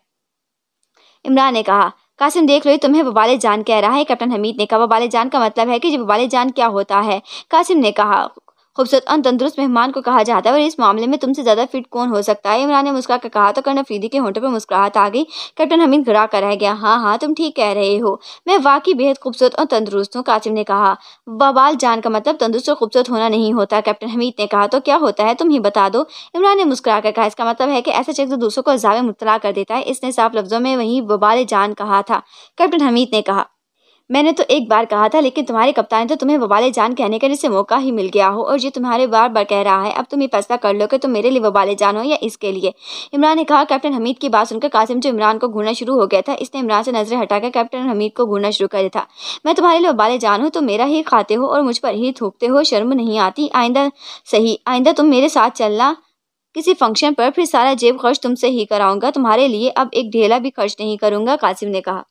इमरान ने कहा, कासिम, देख लो तुम्हें वबाले जान कह रहा है। कैप्टन हमीद ने कहा वबाले जान का मतलब है कि जब वबाले जान क्या होता है? कासिम ने कहा खूबसूरत और तंदुरुस्त मेहमान को कहा जाता है और इस मामले में तुमसे ज़्यादा फिट कौन हो सकता है? इमरान ने मुस्कुरा कर कहा तो कर्नल फ्रीदी के होंठों पर मुस्कुराहट आ गई। कैप्टन हमीद घड़ा कर रह गया। हाँ हाँ तुम ठीक कह रहे हो। मैं वाकई बेहद खूबसूरत और तंदुरुस्त हूँ, कासिम ने कहा। बबाल जान का मतलब तंदुरुस्त और खूबसूरत होना नहीं होता, कैप्टन हमीद ने कहा। तो क्या होता है? तुम ही बता दो। इमरान ने मुस्कुरा कर कहा। इसका मतलब है कि ऐसा शख्स दूसरों को जावे मुतला कर देता है। इसने साफ़ लफ्जों में वही बबाल जान कहा था, कैप्टन हमीद ने कहा। मैंने तो एक बार कहा था, लेकिन तुम्हारे कप्तान तो तुम्हें वबाले जान कहने का जिससे मौका ही मिल गया हो, और ये तुम्हारे बार बार कह रहा है, अब तुम ये फैसला कर लो कि तुम मेरे लिए वबाले जान हो या इसके लिए। इमरान ने कहा, कैप्टन हमीद की बात सुनकर कासिम जो इमरान को घूरना शुरू हो गया था, इसने इमरान से नज़रें हटाकर कैप्टन हमीद को घूरना शुरू कर दिया था। मैं तुम्हारे लिए वबाले जान हूँ, तुम मेरा ही खाते हो और मुझ पर ही थूकते हो, शर्म नहीं आती। आइंदा सही, आइंदा तुम मेरे साथ चलना। किसी फ़ंक्शन पर फिर सारा जेब खर्च तुमसे ही कराऊँगा, तुम्हारे लिए अब एक ढेला भी खर्च नहीं करूँगा, कासिम ने कहा।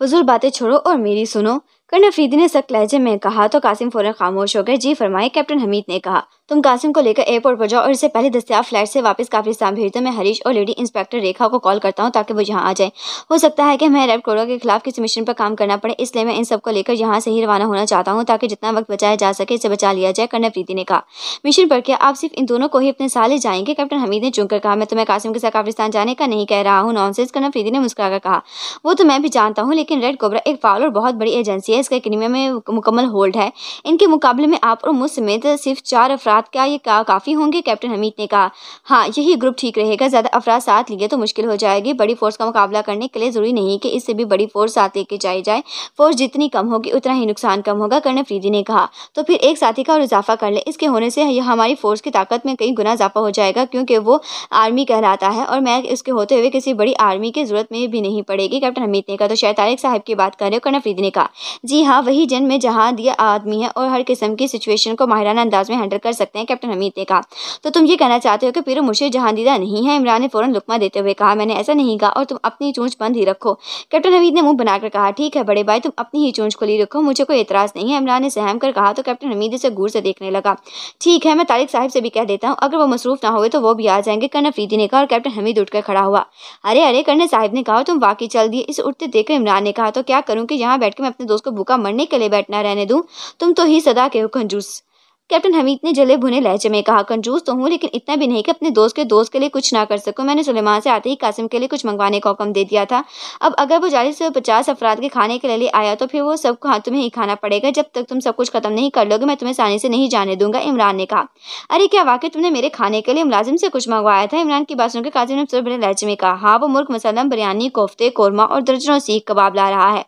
फजूल बातें छोड़ो और मेरी सुनो। कर्नल अफरीदी ने सख्त लहजे में कहा तो कासिम फ़ौरन खामोश हो गए जी फरमाए, कैप्टन हमीद ने कहा तुम कासिम को लेकर एयरपोर्ट पर जाओ और इससे पहले दस्तियाब फ़्लाइट से वापस काफिस्तान भेज दो मैं हरीश और लेडी इंस्पेक्टर रेखा को कॉल करता हूँ ताकि वो यहाँ आ जाए। हो सकता है कि हमें रेड कोरोना के खिलाफ किसी मिशन पर काम करना पड़े, इसलिए मैं इन सबको लेकर यहाँ से ही रवाना होना चाहता हूँ ताकि जितना वक्त बचाया जा सके इसे बचा लिया जाए, कर्नल प्रीति ने कहा। मिशन पर क्या आप सिर्फ़ इन दोनों को ही अपने साथ ले जाएँगे? कैप्टन हमीद ने चुनकर कहा, मैं तुम्हें कासिम के साथ काफिस्तान जाने का नहीं कह रहा हूँ। नॉनसेंस कर्नल प्रीति ने मुस्कुरा कहा। वो तो मैं भी जानता हूँ, लेकिन रेड कोबरा एक फाउल और बहुत बड़ी एजेंसी है। इसका क्रीमिया में मुकम्मल होल्ड है। इनके मुकाबले में आप और मुझ समेत सिर्फ़ चार अफराद क्या, ये का काफ़ी होंगे? कैप्टन हमीद ने कहा हाँ यही ग्रुप ठीक रहेगा। ज़्यादा अफराद साथ लिए तो मुश्किल हो जाएगी। बड़ी फोर्स का मुकाबला करने के लिए ज़रूरी नहीं कि इससे भी बड़ी फोर्स साथ लेके जाई जाए। फोर्स जितनी कम होगी, उतना ही नुकसान कम होगा, कर्नल फ्रीदी ने कहा। तो फिर एक साथी का और इजाफा कर ले। इसके होने से हमारी फोर्स की ताकत में कई गुना इजाफा हो जाएगा, क्योंकि वो आर्मी कहलाता है और मैं इसके होते हुए किसी बड़ी आर्मी की ज़रूरत में भी नहीं पड़ेगी, कैप्टन हमीद ने कहा। तो शायद तारिक साहब की बात कर रहे हो? कर्नल फ्रीदी ने कहा। जी हाँ वही जन में जहाँ दिया आदमी है और हर किस्म की सिचुएशन को माहिराना अंदाज में हैंडल कर सकते हैं कैप्टन हमीद ने कहा। तो तुम ये कहना चाहते हो कि पीरो मुर्शिद जहांदीदा नहीं है? इमरान ने फ़ौरन लुकमा देते हुए कहा, मैंने ऐसा नहीं कहा और तुम अपनी चूंच बंद ही रखो। कैप्टन हमीद ने मुँह बनाकर कहा, ठीक है, बड़े भाई, तुम अपनी ही चूंच खुली रखो, मुझे कोई एतराज़ नहीं है। इमरान ने सहम कर कहा तो कैप्टन हमीद इसे घूर से देखने लगा। ठीक है, मैं तारिक साहब से भी कह देता हूँ, अगर वो मसरूफ ना हुए तो वो भी आ जाएँगे, कर्नल फरीदी ने कहा और कैप्टन हमीद उठकर खड़ा हुआ। अरे अरे, कर्नल साहब ने कहा, तुम वाकई चल दिए, इस उठते देखकर इमरान ने कहा। तो क्या करूँ कि यहाँ बैठ के मैं अपने दोस्त को भूखा मरने के लिए बैठना रहने दूँ? तुम तो ही सदा के हो, कंजूस। कैप्टन हमीद ने जले भुने लहजे में कहा, कंजूस तो हूँ, लेकिन इतना भी नहीं कि अपने दोस्त के दोस्त के लिए कुछ ना कर सकूँ। मैंने सुलेमान से आते ही कासिम के लिए कुछ मंगवाने का हुक्म दे दिया था। अब अगर वो चालीस से पचास अफराद के खाने के लिए आया तो फिर वो सबको हाथ तुम्हें ही खाना पड़ेगा। जब तक तुम सब कुछ खत्म नहीं कर लोगे, मैं तुम्हें आसानी से नहीं जाने दूँगा, इमरान ने कहा। अरे, क्या वाकई तुमने मेरे खाने के लिए मुलाजिम से कुछ मंगवाया था? इमरान की बात सुनकर कासिम ने बड़े लहजे में कहा हाँ वो मुर्ख मसलम, बिरयानी, कोफ्ते, कौरमा और दर्जनों सीख कबाब ला रहा है।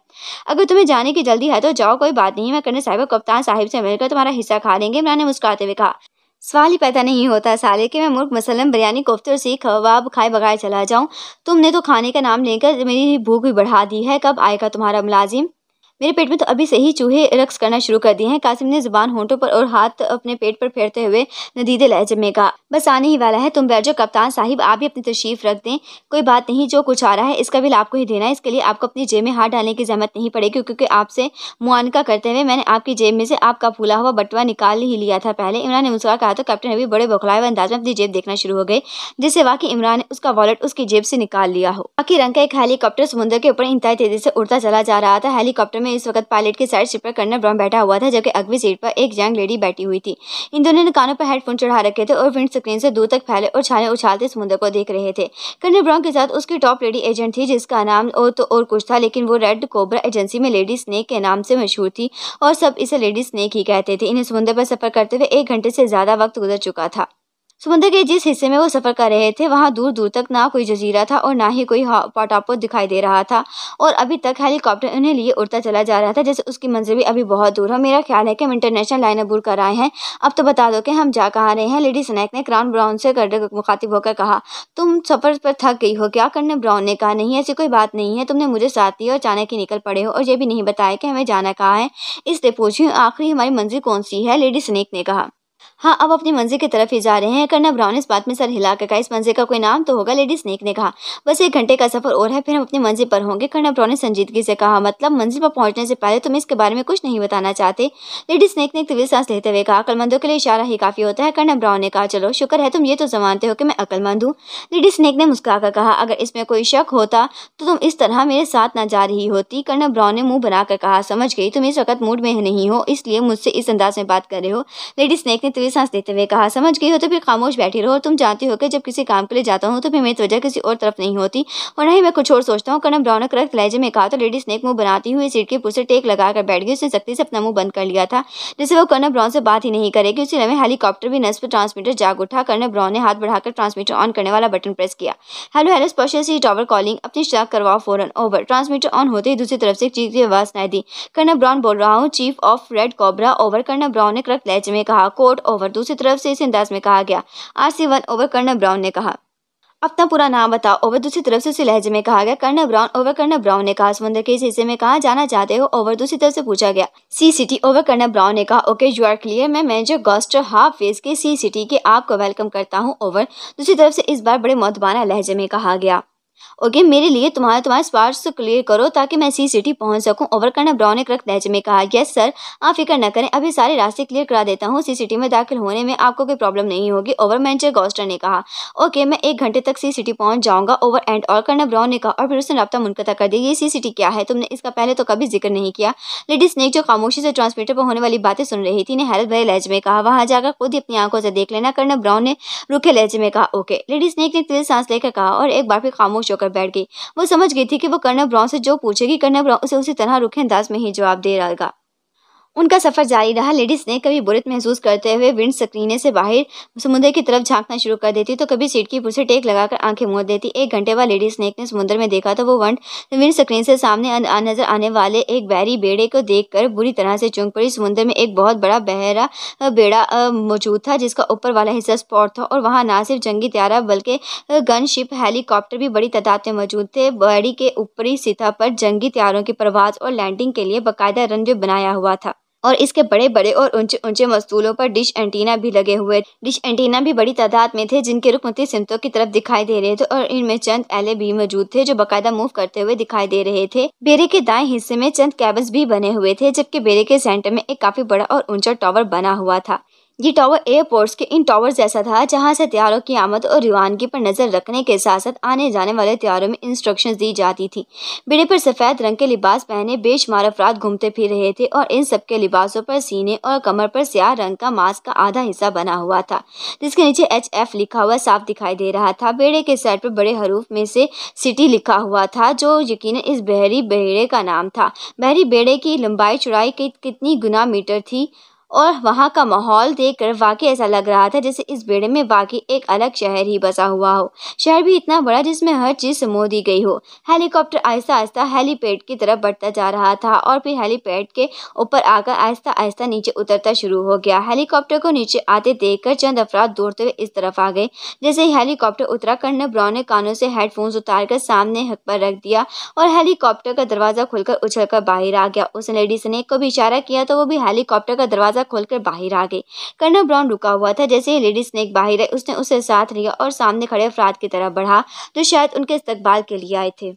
अगर तुम्हें जाने की जल्दी है तो जाओ, कोई बात नहीं, मैं करने साहिब, कप्तान साहिब से मिलकर तुम्हारा हिस्सा खा लेंगे। इमरान ने मुस्कुराते हुए कहा, सवाल ही पैदा नहीं होता साले कि, मैं मुर्ख मसलम, बिरयानी कोफ्ते और सीख, कबाब खाए बगैर चला जाऊँ। तुमने तो खाने का नाम लेकर मेरी भूख भी बढ़ा दी है, कब आएगा तुम्हारा मुलाजिम? मेरे पेट में तो अभी से ही चूहे रक्स करना शुरू कर दिए हैं। कासिम ने ज़ुबान होंठों पर और हाथ अपने पेट पर फेरते हुए नदीदे लहजे में कहा, बस आने ही वाला है, तुम बैठ कप्तान साहिब, आप भी अपनी तशरीफ़ रख दें। कोई बात नहीं, जो कुछ आ रहा है, इसका बिल आपको ही देना है। इसके लिए आपको अपनी जेब में हाथ डालने की जहमत नहीं पड़ेगी, क्योंकि आपसे मुआनका करते हुए मैंने आपकी जेब में से आपका फूला हुआ बटवा निकाल ही लिया था पहले। इमरान ने मुस्कुरा कहा तो कैप्टन, अभी बड़े बौखलाए अंदाज में अपनी जेब देखना शुरू हो गए जिससे वाकई इमरान ने उसका वॉलेट उसकी जेब से निकाल लिया हो। बाकी रंग का एक हेलीकॉप्टर समुद्र के ऊपर इंतहाई तेज़ी से उड़ता चला जा रहा था। हेलीकॉप्टर में इस वक्त पायलट के साइड सीट पर कर्नल ब्राउन बैठा हुआ था, जबकि अगली सीट पर एक यंग लेडी बैठी हुई थी। इन दोनों ने कानों पर हेडफोन चढ़ा रखे थे और विंड स्क्रीन से दूर तक फैले और छाले उछालते समुद्र को देख रहे थे। कर्नल ब्राउन के साथ उसकी टॉप लेडी एजेंट थी, जिसका नाम और तो और कुछ था, लेकिन वो रेड कोबरा एजेंसी में लेडी स्नेक के नाम से मशहूर थी और सब इसे लेडी स्नेक ही कहते थे। इन्हें समुद्र पर सफ़र करते हुए एक घंटे से ज़्यादा वक्त गुजर चुका था। समुद्र के जिस हिस्से में वो सफ़र कर रहे थे, वहाँ दूर दूर तक ना कोई जजीरा था और ना ही कोई पाटापो दिखाई दे रहा था। और अभी तक हेलीकॉप्टर उन्हें लिए उड़ता चला जा रहा था, जैसे उसकी मंजिल भी अभी बहुत दूर है। मेरा ख्याल है कि हम इंटरनेशनल लाइन अबूर कर आए हैं। अब तो बता दो कि हम जा कहाँ रहे हैं? लेडी स्नैक ने क्राउन ब्राउन से कर मुखातिब होकर कहा, तुम सफ़र पर थक गई हो क्या? करने ब्राउन ने कहा, नहीं, ऐसी कोई बात नहीं है। तुमने मुझे साथ दिया और अचानक ही निकल पड़े हो और ये भी नहीं बताया कि हमें जाना कहाँ है। इसलिए पूछी आखिरी हमारी मंजिल कौन सी है? लेडी स्नैक ने कहा। हाँ अब अपनी मंजिल की तरफ़ ही जा रहे हैं। करना ब्राउन इस बात में सर हिला कर कहा, इस मंजिल का कोई नाम तो होगा? लेडी स्नेक ने कहा, बस एक घंटे का सफ़र और है, फिर हम अपनी मंजिल पर होंगे। करना ब्राउन ने संजीदगी से कहा मतलब मंजिल पर पहुँचने से पहले तुम इसके बारे में कुछ नहीं बताना चाहते? लेडी स्नेक ने एक तवील सांस लेते हुए कहा, अकलमंदों के लिए इशारा ही काफ़ी होता है। करना ब्राउन ने कहा, चलो, शुक्र है तुम ये तो जमानते हो कि मैं अकलमंद हूँ। लेडी स्नेक ने मुस्कुराकर कहा, अगर इसमें कोई शक होता तो तुम इस तरह मेरे साथ ना जा रही होती। करना ब्राउन ने मुँह बनाकर कहा, समझ गई, तुम इस वक्त मूड में नहीं हो, इसलिए मुझसे इस अंदाज में बात कर रहे हो। लेडी स्नेक ने तवील सांस लेते हुए कहा, समझ गई हो तो फिर खामोश बैठी रहो। तुम जानती हो कि जब किसी काम के लिए जाता हूँ तो फिर मेरी वजह किसी और तरफ़ नहीं होती। और ना ही मैं कुछ और सोचता हूँ। कर्नम ब्राउन ने लहजे में कहा तो लेडी स्नेक मुँह बनाती हुई सीट के पुर टेक लगाकर बैठ गई। उसने सख्ती से अपना मुँह बंद कर लिया था, जिससे वो कर्नल ब्राउन से बात ही नहीं करेगी। उसी समय हेलीकॉप्टर भी नस्प ट्रांसमीटर जाग उठा। कर्नल ब्राउन ने हाथ बढ़ाकर ट्रांसमीटर ऑन करने वाला बटन प्रेस किया। Hello hello special sea, tower calling. अपनी स्टाक करवाओ फ़ौरन। ओवर। ट्रांसमीटर ऑन होते ही दूसरी तरफ़ से चीख की आवाज़ सुनाई दी। कर्नल ब्राउन बोल रहा हूँ, chief of Red Cobra. Over. Colonel Brown ने क्रक लहजे में कहा, कोर्ट ओवर दूसरी तरफ़ से इस अंदाज में कहा गया R C one over colonel Brown ने कहा। अपना पूरा नाम बताओ, ओवर दूसरी तरफ़ से उसी लहजे में कहा गया। Colonel Brown, over colonel Brown ने कहा, समुद्र के इस हिस्से में कहा जाना चाहते हो? ओवर दूसरी तरफ़ से पूछा गया। Sea City, over colonel Brown ने कहा, ओके, यू आर क्लियर, मैं मैनेजर गॉस्टर हाफ़ फ़ेज़ के सी सिटी के आपको वेलकम करता हूँ, ओवर। दूसरी तरफ़ से इस बार बड़े मोतबाना लहजे में कहा गया। ओके मेरे लिए तुम्हारे तुम्हारे स्पार्स क्लियर करो ताकि मैं सी सिटी पहुँच सकूँ। ओवर करना ब्राउन एक रख लहजे में कहा। यस सर आप फ़िक्र न करें। अभी सारे रास्ते क्लियर करा देता हूँ। सी सिटी में दाखिल होने में आपको कोई प्रॉब्लम नहीं होगी। ओवर मैनेजर गॉस्टर ने कहा। ओके मैं एक घंटे तक सी सिटी पहुँच जाऊँगा। ओवर एंड और करना ब्राउन ने कहा। और फिर उसने रब्ता मुनकता कर दिया। ये सी सिटी क्या है? तुमने इसका पहले तो कभी ज़िक्र नहीं किया। लेडी स्नेक जो खामोशी से ट्रांसमीटर पर होने वाली बातें सुन रही थी, ने हैरत भरे लहजे में कहा। वहाँ जाकर खुद ही अपनी आँखों से देख लेना। करना ब्राउन ने रुखे लहजे में कहा। ओके लेडी स्नेक ने तेज सांस लेकर कहा। और एक बार फिर खामोश होकर बैठ गई। वो समझ गई थी कि वो कर्नल ब्राउन से जो पूछेगी कर्नल ब्राउन उसे उसी तरह रुखे अंदाज में ही जवाब दे रहेगा उनका सफ़र जारी रहा। लेडीज़ ने कभी बुरत महसूस करते हुए विंड स्क्रीने से बाहर समुद्र की तरफ़ झांकना शुरू कर देती तो कभी सीट की पुरसे टेक लगाकर आँखें मोड़ देती। एक घंटे बाद लेडीज़ स्नेक ने समुद्र में देखा तो वो वंड विंड स्क्रीन से सामने नज़र आने वाले एक बैरी बेड़े को देखकर बुरी तरह से चुंक पड़ी। समुद्र में एक बहुत बड़ा बहरा बेड़ा मौजूद था, जिसका ऊपर वाला हिस्सा स्पॉट था और वहाँ ना सिर्फ़ जंगी त्यारा, बल्कि गन शिप हेलीकॉप्टर भी बड़ी तादाद में मौजूद थे। बैड़ी के ऊपरी सतह पर जंगी त्यारों की प्रवास और लैंडिंग के लिए बाकायदा रनवे बनाया हुआ था। और इसके बड़े बड़े और ऊँचे ऊँचे मस्तूलों पर डिश एंटीना भी लगे हुए डिश एंटीना भी बड़ी तादाद में थे, जिनके रुख मुख्तलिफ़ सिमतों की तरफ़ दिखाई दे रहे थे और इनमें चंद एले भी मौजूद थे, जो बाकायदा मूव करते हुए दिखाई दे रहे थे। बेरे के दाएँ हिस्से में चंद कैबल्स भी बने हुए थे, जबकि बेरे के सेंटर में एक काफ़ी बड़ा और ऊँचा टावर बना हुआ था। ये टावर एयरपोर्ट्स के इन टावर जैसा था, जहाँ से त्यारों की आमद और रवानगी पर नज़र रखने के साथ साथ आने जाने वाले त्यारों में इंस्ट्रक्शंस दी जाती थी। बेड़े पर सफ़ेद रंग के लिबास पहने बेशुमार अफराद घूमते फिर रहे थे और इन सबके लिबासों पर सीने और कमर पर स्याह रंग का मास्क का आधा हिस्सा बना हुआ था, जिसके नीचे एच एफ़ लिखा हुआ साफ़ दिखाई दे रहा था। बेड़े के साइड पर बड़े हरूफ में से सिटी लिखा हुआ था, जो यकीन इस बहरी बेड़े का नाम था। बहरी बेड़े की लंबाई चौड़ाई कितनी गुना मीटर थी और वहाँ का माहौल देखकर वाकई ऐसा लग रहा था जैसे इस बेड़े में वाकई एक अलग शहर ही बसा हुआ हो। शहर भी इतना बड़ा जिसमें हर चीज़ समो दी गई हो। हेलीकॉप्टर आहिस्ता आहिस्ता हेलीपैड की तरफ़ बढ़ता जा रहा था और फिर हेलीपैड के ऊपर आकर आहिस्ता आहिस्ता नीचे उतरता शुरू हो गया। हेलीकॉप्टर को नीचे आते देखकर चंद अफराद दौड़ते हुए इस तरफ़ आ गए। जैसे हेलीकॉप्टर उतरा करने ब्राउन ने कानों से हेडफोन्स उतारकर सामने हक पर रख दिया और हेलीकॉप्टर का दरवाज़ा खुलकर उछलकर बाहर आ गया। उस लेडी ने को भी इशारा किया तो वो भी हेलीकॉप्टर का दरवाज़ा दरवाज़ा खोलकर बाहर आ गई। कर्नल ब्राउन रुका हुआ था, जैसे ही लेडी स्नेक बाहर आई, उसने उसे साथ लिया और सामने खड़े अफराद की तरफ़ बढ़ा, जो शायद उनके इस्तकबाल के लिए आए थे।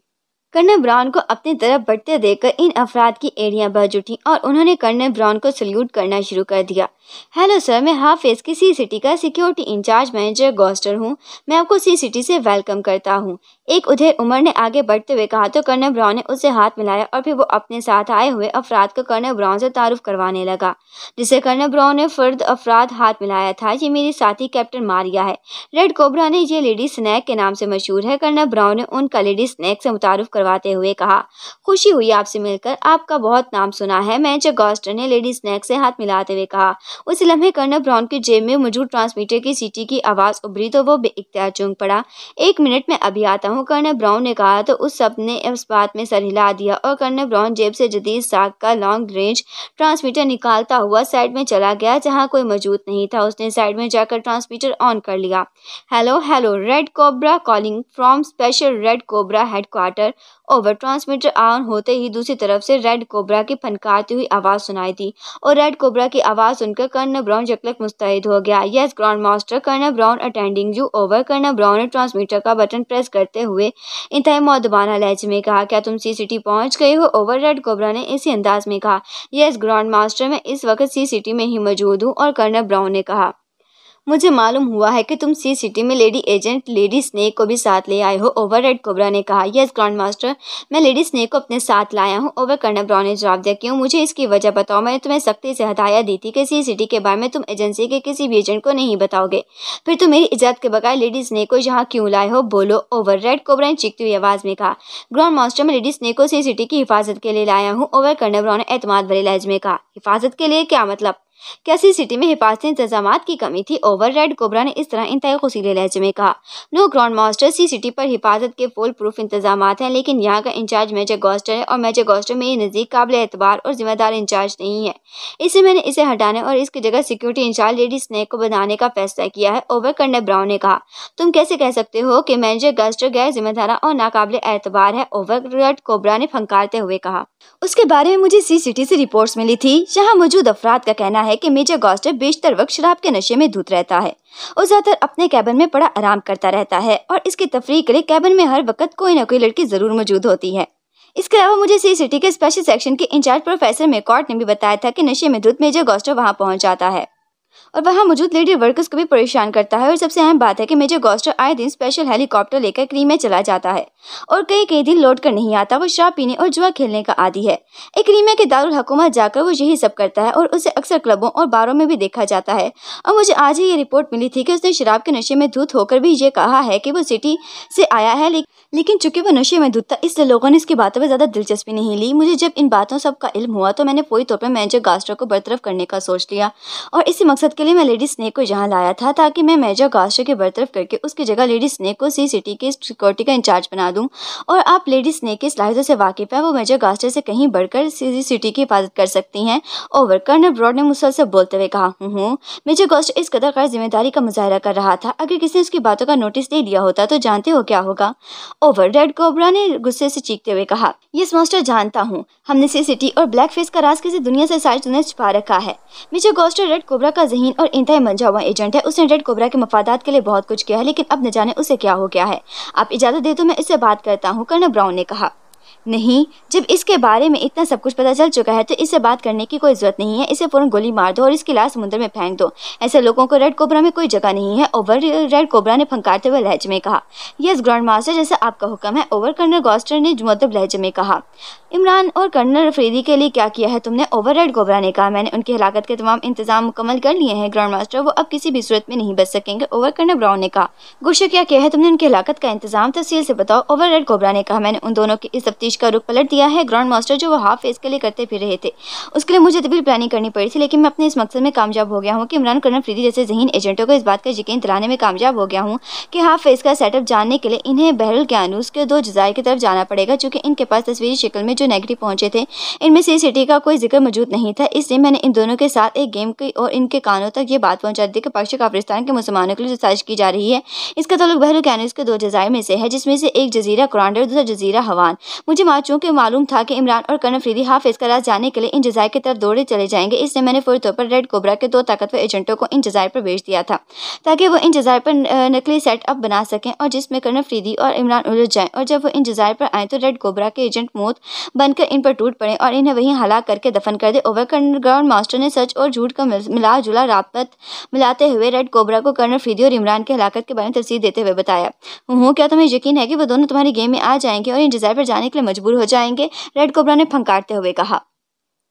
कर्नल ब्राउन को अपनी तरफ़ बढ़ते देखकर इन अफराद की एड़ियाँ बज उठी और उन्होंने कर्नल ब्राउन को सल्यूट करना शुरू कर दिया। हेलो सर, मैं हाफिज की सी सिटी का security in charge manager Goster हूँ। मैं आपको सी सिटी से वेलकम करता हूँ। एक उधेर उमर ने आगे बढ़ते हुए कहा तो कर्नल ब्राउन ने उसे हाथ मिलाया और फिर वो अपने साथ आए हुए अफराद को कर्नल ब्राउन से तारुफ करवाने लगा, जिसे कर्नल ब्राउन ने फर्द अफराद हाथ मिलाया था, ये मेरी साथी कैप्टन मारिया है। रेड कोबरा ने ये लेडी स्नैक के नाम से मशहूर है कर्नल ब्राउन ने उनका लेडी स्नैक से मुतारफ करवाते हुए कहा, खुशी हुई आपसे मिलकर। आपका बहुत नाम सुना है मैनेजर गॉस्टर ने लेडी स्नैक से हाथ मिलाते हुए कहा, उस लम्हे कर्नल ब्राउन की जेब में मौजूद ट्रांसमीटर की सीटी की आवाज़ उभरी तो वो बेख्तियार चूंक पड़ा। एक मिनट में अभी आता हूँ। कर्नल ब्राउन ने कहा तो उस सबने उस बात में सर हिला दिया और कर्ण ब्राउन जेब से जदीद साग का लॉन्ग रेंज ट्रांसमीटर निकालता हुआ साइड में चला गया, जहाँ कोई मौजूद नहीं था। उसने साइड में जाकर ट्रांसमीटर ऑन कर लिया। Hello hello, Red Cobra calling from special Red Cobra headquarter. Over transmitter on होते ही दूसरी तरफ़ से रेड कोबरा की फनकारती हुई आवाज़ सुनाई दी और रेड कोबरा की आवाज़ सुनकर कर्नल ब्राउन जकलक मुस्तैद हो गया। Yes grand master colonel Brown attending you over. Colonel Brown ने ट्रांसमीटर का बटन प्रेस करते हुए इंतहा मौदबाना लहजे में कहा, क्या तुम सी सिटी पहुँच गए हो? ओवर रेड कोबरा ने इसी अंदाज में कहा, यस ग्राउंड मास्टर मैं इस वक्त सी सिटी में ही मौजूद हूँ, और कर्नल ब्राउन ने कहा। मुझे मालूम हुआ है कि तुम सी सिटी में लेडी एजेंट लेडी स्नेक को भी साथ ले आए हो। ओवर रेड कोबरा ने कहा, यस, ग्रांड मास्टर, मैं लेडी स्नेक को अपने साथ लाया हूँ। ओवर कर्नल ब्राउन ने जवाब दिया, क्यों? मुझे इसकी वजह बताओ। मैंने तुम्हें सख्ती से हदायत दी थी कि सी सिटी के बारे में तुम एजेंसी के किसी भी एजेंट को नहीं बताओगे। फिर तुम मेरी इजाज़त के बगैर लेडी स्नेक को यहाँ क्यों लाए हो? बोलो। ओवर रेड कोबरा ने चीखती हुई आवाज़ में कहा, ग्रांड मास्टर, मैं लेडी स्नेक को सी सिटी की हिफाजत के लिए लाया हूँ। ओवर कर्नल ब्राउन ने एतमाद भरे लहज में कहा, हिफाजत के लिए? क्या मतलब? कैसी सिटी में हिफाजती इंतज़ाम की कमी थी? ओवर रेड कोबरा ने इस तरह इंतहा खुशीले लहजे में कहा, no grand master Sea City पर हिफाजत के फुल प्रूफ इंतज़ाम हैं, लेकिन यहाँ का इंचार्ज मेजर गोस्टर है और मेजर गोस्टर मेरे नज़दीक काबिल एतबार और जिम्मेदार इंचार्ज नहीं है। इसे मैंने इसे हटाने और इसकी जगह सिक्योरिटी इंचार्ज लेडी स्नेक को बनाने का फैसला किया है, ओवर कर्नल ब्राउन ने कहा। तुम कैसे कह सकते हो कि मैनेजर गस्टर गैर जिम्मेदार और नाकाबिल एतबार है? ओवर रेड कोबरा ने फंकारते हुए कहा। उसके बारे में मुझे सी सिटी से रिपोर्ट्स मिली थी, जहाँ मौजूद अफराद का कहना है कि मेजर गॉस्टर बेशतर वक्त शराब के नशे में धुत रहता है। और ज़्यादातर अपने कैबिन में बड़ा आराम करता रहता है और इसकी तफरी के लिए कैबिन में हर वक्त कोई ना कोई लड़की ज़रूर मौजूद होती है। इसके अलावा मुझे सी सिटी के स्पेशल सेक्शन के इंचार्ज प्रोफेसर मेकॉर्ट ने भी बताया था कि नशे में धुत मेजर गॉस्टर वहाँ पहुँच जाता है और वहाँ मौजूद लेडी वर्कर्स को भी परेशान करता है और सबसे अहम बात है कि मेजर गॉस्टर आए दिन स्पेशल हेलीकॉप्टर लेकर क्रीम में चला जाता है। और कई कई दिन लौट कर नहीं आता, वो शराब पीने और जुआ खेलने का आदि है। एक क्रीमे के दारुल हुकूमत जाकर वो यही सब करता है और उसे अक्सर क्लबों और बारों में भी देखा जाता है। और मुझे आज ही ये रिपोर्ट मिली थी कि उसने शराब के नशे में धूत होकर भी ये कहा है कि वो सिटी से आया है लेकिन चूँकि वो नशे में धुत था इसलिए लोगों ने इसकी बातों पर ज़्यादा दिलचस्पी नहीं ली। मुझे जब इन बातों सब का इल्म हुआ तो मैंने पूरी तौर पर मैनेजर गास्टर को बरतरफ करने का सोच लिया। और इसी मकसद के लिए मैं लेडी स्नेक को यहाँ लाया था, ताकि मैं मेजर गास्टर के बरतरफ करके उसकी जगह लेडी स्नेक को सी सिटी के सिक्योरिटी का इंचार्ज बना दूँ। और आप लेडी स्नेक की सलाहियतों से वाकिफ़ है, वो मेजर गास्टर से कहीं बढ़कर सी सिटी की हिफाजत कर सकती हैं। ओवर, कर्नल ब्रॉड ने मुसलसल बोलते हुए कहा हूँ मेजर गास्टर इस कदर गैर ज़िम्मेदारी का मुजाहरा कर रहा था। अगर किसी ने उसकी बातों का नोटिस नहीं लिया होता तो जानते हो क्या होगा? ओवर, रेड कोबरा ने गुस्से से चीखते हुए कहा, यस मास्टर, जानता हूँ। हमने सी सिटी और ब्लैक फेस का राज किसी दुनिया से सारी दुनिया छुपा रखा है। मेजर गोस्टर रेड कोबरा का जहीन और इंतहा मंझा हुआ एजेंट है। उसने रेड कोबरा के मफादात के लिए बहुत कुछ किया है, लेकिन अब न जाने उसे क्या हो गया है। आप इजाज़त दे तो मैं इससे बात करता हूँ कर्ण ब्राउन ने कहा। नहीं, जब इसके बारे में इतना सब कुछ पता चल चुका है तो इससे बात करने की कोई ज़रूरत नहीं है। इसे फ़ौरन गोली मार दो और इसकी लाश समुद्र में फेंक दो। ऐसे लोगों को रेड कोबरा में कोई जगह नहीं है, ओवर रेड कोबरा ने फंकारते हुए लहजे में कहा। यस ग्रांड मास्टर जैसे आपका हुक्म है, ओवर कर्नल गॉस्टर ने मतलब लहजे में कहा। इमरान और कर्नल रफरीदी के लिए क्या किया है तुमने? ओवर रेड कोबरा ने कहा। मैंने उनकी हलाकत के तमाम इंतज़ाम मुकम्मल कर लिए हैं ग्रांड मास्टर वो अब किसी भी सूरत में नहीं बच सकेंगे, ओवर कर्नल ब्राउन ने कहा। गुस्से क्या किया है तुमने उनकी हलाकत का इंतज़ाम, तफसील से बताओ, ओवर रेड कोबरा ने कहा। मैंने उन दोनों की इस तफ्तीश का रुख पलट दिया है। ग्रांड मास्टर जो वो हाफ़ फेस के लिए करते फिर रहे थे। उसके लिए मुझे तभी प्लानिंग करनी पड़ी थी, लेकिन मैं अपने इस मकसद में कामयाब हो गया हूँ कि इमरान कर्नल फ्रीदी जैसे जहीन एजेंटों को इस बात का यकीन दिलाने में कामयाब हो गया हूँ कि हाफ़ फेस का सेटअप जानने के लिए इन्हें बहरुल क्यानूस के दो जजायर की तरफ़ जाना पड़ेगा चूँकि इनके पास तस्वीरी शक्ल में जो नेगेटिव पहुँचे थे। इनमें से सिटी का कोई ज़िक्र मौजूद नहीं था। इसलिए मैंने इन दोनों के साथ एक गेम की और इनके कानों तक ये बात पहुँचा दी कि पक्ष काफरिस्तान के मुसलमानों के लिए साजिश की जा रही है। इसका तल्लुक बहरुल कैनूस के दो जजायर में से है, जिसमें से एक जजीरा, कुरान और दूसरा जजीरा हवान। मुझे माचूँ के मालूम था कि इमरान और कर्नल फ्रीदी हाफ़ इसका राज जानने के लिए इन जजायर की तरफ़ दौड़े चले जाएँगे। इसलिए मैंने फौरी तौर पर रेड कोबरा के दो ताकतवर एजेंटों को इन जजायर पर भेज दिया था, ताकि वो इन जजायर पर नकली सेटअप बना सकें और जिसमें कर्नल फ्रीदी और इमरान उलझ जाएँ और जब वो इन जजायर पर आए तो रेड कोबरा के एजेंट मौत बनकर इन पर टूट पड़े और इन्हें वहीं हला करके दफन कर दे। ओवर ग्राउंड मास्टर ने सच और झूठ का मिला जुला राबत मिलाते हुए रेड कोबरा को कर्नल फ्रीदी और इमरान की हलाकत के बारे में तफसीर देते हुए बताया। हूँ क्या तुम्हें यकीन है कि वो दोनों तुम्हारी गेम में आ जाएँगे और इन जजायर पर जाने के लिए मजबूर हो जाएँगे। रेड कोबरा ने फंकारते हुए कहा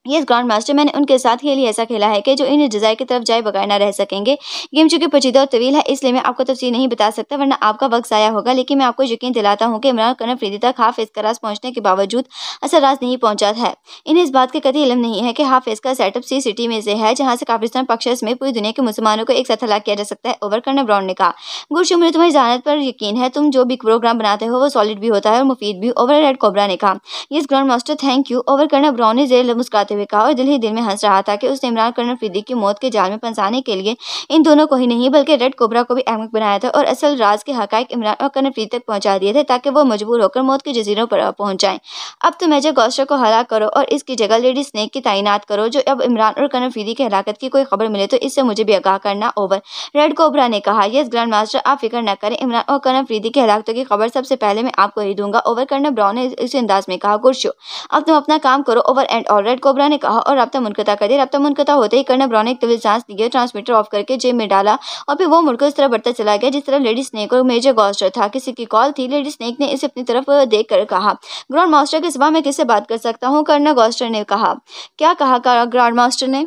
ये ग्रांड मास्टर मैंने उनके साथ खेली ऐसा खेला है कि जो इन जजाय की तरफ़ जाए बगैर ना रह सकेंगे। गेम चूँकि पचीदा और तवील है, इसलिए मैं आपको तफसील नहीं बता सकता, वरना आपका वक्त ज़ाया होगा, लेकिन मैं आपको यकीन दिलाता हूँ कि इमरान कनर फ्रीदी तक हाफ़ इसका रास पहुँचने के बावजूद असर राज नहीं पहुँचा है। इन्हें इस बात का कभी इलम नहीं है कि हाफ़ इसका सेटअप सी सिटी में से है, जहाँ से काफिस्तान पक्ष में पूरी दुनिया के मुसलमानों को एक साथ हलाक किया जा सकता है ओवर कर्नल ब्राउन ने कहा। गुरशु मुझे तुम्हारी जानत पर यकीन है, तुम जो भी प्रोग्राम बनाते हो, वो सॉलिड भी होता है और मुफीद भी ओवर रेड कोबरा ने कहा। Yes grand master thank you over colonel Brown ने जेल मुस्कुराते हुए कहा और दिल ही दिल में हंस रहा था कि उसने इमरान कर्नल फ्रीदी की मौत के जाल में फंसाने के लिए इन दोनों को ही नहीं, बल्कि रेड कोबरा को भी अहमक बनाया था और असल राज के हक इमरान और कर्नल फ्रीदी तक पहुँचा दिए थे ताकि वो मजबूर होकर मौत के जजीरों पर पहुँच अब तो मेजर गौशर को हलाक करो और इसकी जगह लेडी स्नेक की तैनात करो, जो अब इमरान और कर्नल फ्रीदी की हलाकत की कोई खबर मिले तो इससे मुझे भी आगाह करना ओवर रेड कोबरा ने कहा, यस ग्रैंड मास्टर, आप फ़िक्र न करें, इमरान और कर्नल फ्रीदी की हलाकतों की खबर सबसे पहले मैं आपको ही दूँगा। ओवर कर्नल ब्राउन ने इस अंदाज में कहा गुरशो अब तुम अपना काम करो ओवर एंड और रेड कोबरा ने कहा और रब्ता मुनकता कर दिया। रब्ता मुनकता होते ही कर्नल ब्राउन ने एक तवील सांस लिया ट्रांसमीटर ऑफ़ करके जेब में डाला और फिर वो मुड़कर उस तरह बढ़ता चला गया जिस तरह लेडी स्नेक और मेजर गॉस्टर था। किसी की कॉल थी लेडी स्नेक ने इसे अपनी तरफ़ देख कर कहा ग्राउंड मास्टर के सभा में किससे बात कर सकता हूँ? कर्नल गॉस्टर ने कहा क्या कहा ग्राउंड मास्टर ने?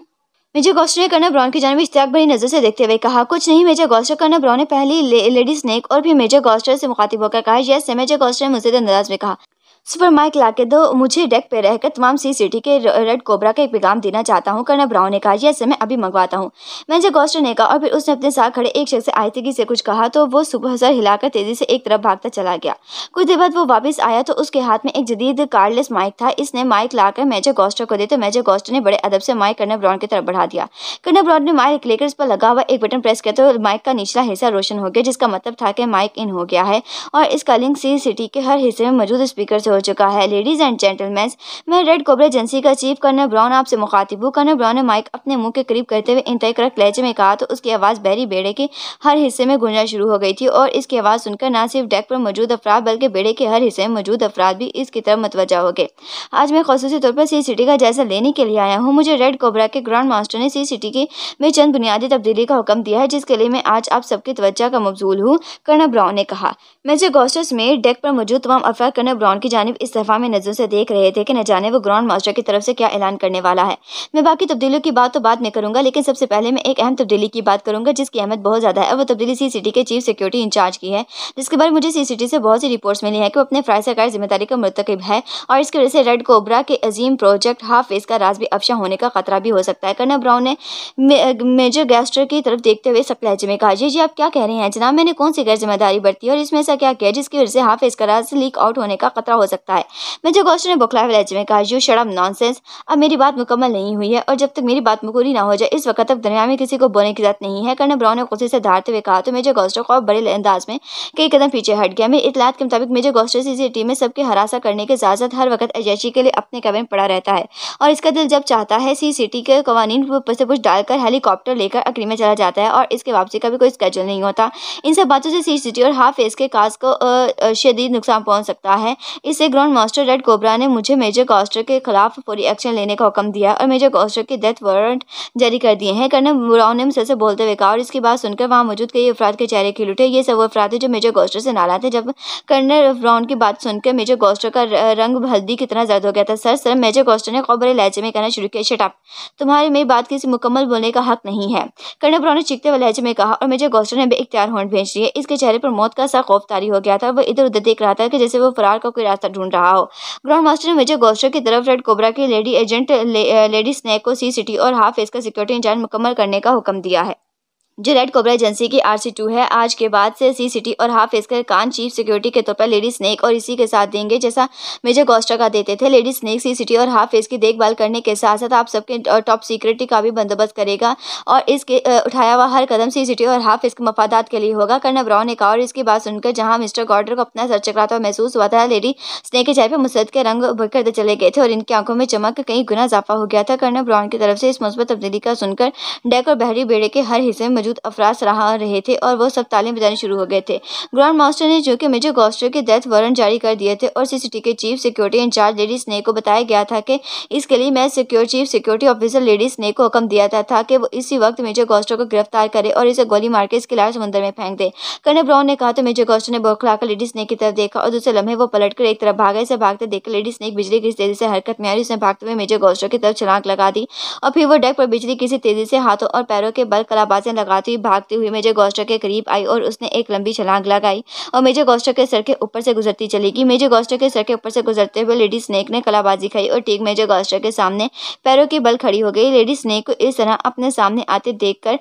मेजर गॉस्टर ने कर्नल ब्राउन की जानब इश्तियाक भरी नज़र से देखते हुए कहा कुछ नहीं मेजर गॉस्टर कर्नल ब्राउन ने पहली ले, लेडी स्नेक और फिर मेजर गॉस्टर से मुखातिब होकर कहा यस मेजर गॉस्टर ने मुझसे अंदाज में कहा। सुपर माइक ला के दो, मुझे डेक पे रहकर तमाम सी सिटी के रेड कोबरा का एक पैगाम देना चाहता हूँ। कर्नल ब्राउन ने कहा यह मैं अभी मंगवाता हूँ। मैंने गोस्टर ने कहा और फिर उसने अपने साथ खड़े एक शख्स से आयतगी से कुछ कहा तो वो सुबह सर हिलाकर तेज़ी से एक तरफ़ भागता चला गया। कुछ देर बाद वो वापस आया तो उसके हाथ में एक जदीद कार्डलेस माइक था। इसने माइक लाकर मेजर गोस्टर को दे तो मेजर गोस्टर ने बड़े अदब से माइक कर्नल ब्राउन की तरफ़ बढ़ा दिया। कर्नल ब्राउन ने माइक लेकर इस पर लगा हुआ एक बटन प्रेस किया तो माइक का निचला हिस्सा रोशन हो गया, जिसका मतलब था कि माइक इन हो गया है। और इसका लिंक सी सिटी के हर हिस्से में मौजूद स्पीकर से हो चुका है। लेडीज़ एंड जेंटलमैन मैं रेड कोबरा एजेंसी का चीफ कर्नल ब्राउन आपसे मुखातिब हूँ। कर्नल ब्राउन ने माइक अपने मुँह के करीब करते हुए इंतई करक लहजे में कहा तो उसकी आवाज़ बहरी बेड़े के हर हिस्से में गूंजना शुरू हो गई थी और इसकी आवाज़ सुनकर न सिर्फ़ डेक पर मौजूद अफराद, बल्कि बेड़े के हर हिस्से में मौजूद अफराद भी इसकी तरफ़ मतवजा हो गए। आज मैं खसूसी तौर पर सी सिटी का जायजा लेने के लिए आया हूँ। मुझे रेड कोबरा के ग्रांड मास्टर ने सी सिटी की में चंद बुनियादी तब्दीली का हुक्म दिया है, जिसके लिए मैं आज आप सबकी तवज्जा का मबजूल हूँ कर्नल ब्राउन ने कहा। मेजर गॉस्टर्स में डेक पर मौजूद तमाम अफराद कर्नल ब्राउन की जानब इस दफ़ा में नज़र से देख रहे थे कि न जाने वो ग्राउंड मास्टर की तरफ़ से क्या ऐलान करने वाला है। मैं बाकी तब्दीलियों की बात तो बाद में करूँगा, लेकिन सबसे पहले मैं एक अहम तब्दीली की बात करूँगा, जिसकी अहमत बहुत ज़्यादा है। वो तब्दीली सी सिटी के चीफ सिक्योरिटी इंचार्ज की है, जिसके बारे मुझे सी सिटी से बहुत सी रिपोर्ट्स मिली है कि वो अपने फ़राज सरकार ज़िम्मेदारी का मरतकब है, और इसकी वजह से रेड कोबरा के अजीम प्रोजेक्ट हाफ़ फेस का राज भी अफशा होने का खतरा भी हो सकता है। कर्नल ब्राउन ने मेजर गैस्टर की तरफ़ देखते हुए सब लहजे में कहा, जी जी, आप क्या कह रहे हैं? जनाब, मैंने कौन सी गैर ज़िम्मेदारी बरती है और इसमें ऐसा क्या किया जिसकी वजह से हाफ़ फेस का राज लीक आउट होने का खतरा हो सकता है। मेजर गॉस्टर ने बुखलाए लहजे में कहा यू शड़म नॉनसेंस अब मेरी बात मुकम्मल नहीं हुई है और जब तक मेरी बात पूरी ना हो जाए, इस वक्त तक दुनिया में किसी को बोलने की ज़रूरत नहीं है। कर्नल ब्राउन ने गुस्से से धारते हुए कहा तो मेजर गॉस्टर खौफ बड़े अंदाज में कई कदम पीछे हट गया। मेरी इतलात के मुताबिक मेजर गॉस्टर सी टीम में सबके हरासा करने की इजाज़त हर वक्त अजैशी के लिए अपने कदम पड़ा रहता है और इसका दिल जब चाहता है सी सिटी के कवानीन से कुछ डालकर हेलीकॉप्टर लेकर अक्री में चला जाता है और इसके वापसी का भी कोई स्केजल नहीं होता। इन सब बातों से सी सिटी और हाफ़ फेस के काज को शदीद नुकसान पहुँच सकता है। इससे से ग्राउंड मास्टर रेड कोबरा ने मुझे मेजर गॉस्टर के खिलाफ पूरी एक्शन लेने का हुक्म दिया और मेजर गॉस्टर की डेथ वारंट जारी कर दिए हैं। कर्नल ब्राउन ने मुझसे बोलते हुए कहा, और इसकी बात सुनकर वहाँ मौजूद कई अफराद के चेहरे खिल उठे। ये सब अफराद थे जो मेजर गॉस्टर से नाला थे जब कर्नल ब्राउन की बात सुनकर मेजर गॉस्टर का रंग हल्दी कितना जर्द हो गया था, सर सर, मेजर गॉस्टर ने खबर लहजे में कहना शुरू किया शटअप तुम्हारी मेरी बात किसी मुकम्मल बोलने का हक नहीं है। कर्नल ब्राउन ने चीखते हुए लहजे में कहा, और मेजर गॉस्टर ने इख्तियार होंठ भेज दिए इसके चेहरे पर मौत का सा खौफ तारी हो गया था। वो इधर उधर देख रहा था कि जैसे वो फरार का कोई रास्ता ढूंढ रहा हो ग्राउंड मास्टर ने मेजर गोस्टर की तरफ़ रेड कोबरा के लेडी एजेंट ले, लेडी स्नैक को सी सिटी और हाफ़ फेस का सिक्योरिटी इंचार्ज मुकम्मल करने का हुक्म दिया है। जो रेड कोबरा एजेंसी की आर है, आज के बाद से सी सिटी और हाफ़ फेस कान चीफ सिक्योरिटी के तौर पर लेडी स्नेक और इसी के साथ देंगे, जैसा मेजर गोस्टा का देते थे। लेडी स्नेक सी सिटी और हाफ़ फेस की देखभाल करने के साथ साथ आप सबके टॉप सिक्योरिटी का भी बंदोबस्त करेगा और इसके उठाया हुआ हर कदम सी सिटी और हाफ़ फेस के मफादात के लिए होगा। कर्नल ब्राउन ने कहा और इसकी बात सुनकर जहाँ मिस्टर गॉर्डर को अपना सर चकराता महसूस हुआ था, लेडी स्नेक के चेहरे पर मुसद के रंग भरकर चले गए थे और इनकी आँखों में चमक कई गुना इजाफा हो गया था। कर्नल ब्राउन की तरफ़ से इस मुस्बत तब्दीली का सुनकर डेक और बहरी बेड़े के हर हिस्से में मौजूद अफराज सराहा रहे थे और वो सब तालीम बजाने शुरू हो गए थे। ग्रांड मास्टर ने जो कि मेजर गॉस्टर के डेथ वारंट जारी कर दिए थे और सीसीटी के chief security in charge Lady Snake को बताया गया था कि इसके लिए मैं secure chief security officer Lady Snake को हुक्म दिया था, था कि वो इसी वक्त मेजर गॉस्टर को गिरफ़्तार करे और इसे गोली मार के इसके लाल समुद्र में फेंक दे। कर्नल ब्राउन ने कहा तो मेजर गॉस्टर ने बौखलाकर लेडी स्नेक की तरफ़ देखा और दूसरे लम्हे वो पलट कर एक तरफ़ भागा। इसे भागते देखकर लेडी स्नेक बिजली की तेज़ी से हरकत में आई उसने भागते हुए मेजर गॉस्टर की तरफ़ छलांग लगा दी और फिर वो डेक पर बिजली किसी तेज़ी से हाथों और पैरों के बल कलाबाजें लगाती हुई भागती हुई मेजर गोस्टर के करीब आई और उसने एक लंबी छलांग लगाई और मेजर गोस्टर के सर के ऊपर से गुजरती चली गई। मेजर गोस्टर के सर के ऊपर से गुजरते हुए लेडी स्नेक ने कलाबाजी खाई और ठीक मेजर गोस्टर के सामने पैरों की बल खड़ी हो गई। लेडी स्नेक को इस तरह अपने सामने आते देखकर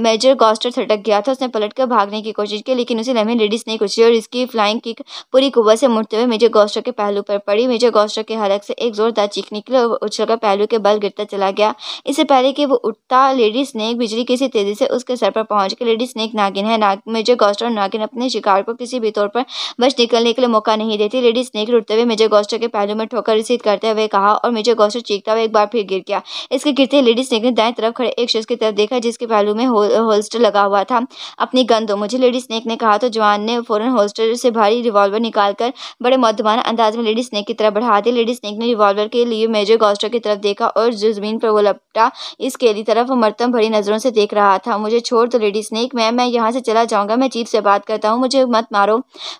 मेजर गोस्टर थटक गया था। उसने पलट कर भागने की कोशिश की लेकिन उसी लम्हे लेडी स्नेक उछली और इसकी फ्लाइंग किक पूरी कुत से मुड़ते हुए मेजर गोस्टर के पहलू पर पड़ी। मेजर गोस्टर के हलक से एक जोरदार चीख निकले और उछलकर पहलू के बल गिरता चला गया। इससे पहले कि वो उठता, लेडी स्नेक बिजली किसी तेज़ी से उसके सर पर पहुँच के लेडी स्नेक नागिन है। नाग, मेजर गॉस्टर और नागिन अपने शिकार को किसी भी तौर पर बच निकलने के लिए मौका नहीं देती। लेडी स्नेक उठते हुए मेजर गॉस्टर के पहलू में ठोकर रिसीव करते हुए कहा और मेजर गॉस्टर चीखता हुआ एक बार फिर गिर गया। इसके गिरते लेडी स्नेक ने दाएँ तरफ़ खड़े एक शख्स की तरफ़ देखा जिसके पहलू में होल्स्टर लगा हुआ था। अपनी गन दो। मुझे लेडी स्नेक ने कहा तो जवान ने फ़ौरन होल्स्टर से भारी रिवॉल्वर निकालकर बड़े मौतमाना अंदाज में लेडी स्नेक की तरफ़ बढ़ा दी। लेडी स्नेक ने रिवॉल्वर के लिए मेजर गॉस्टर की तरफ़ देखा और ज़मीन पर वो लपटा इस केली तरफ़ मरतम भरी नज़रों से देख रहा था। मुझे छोड़ दो लेडी स्नेक मैं मैं यहाँ से चला जाऊँगा, मैं चीफ से बात करता हूँ। मुझे मत मारो।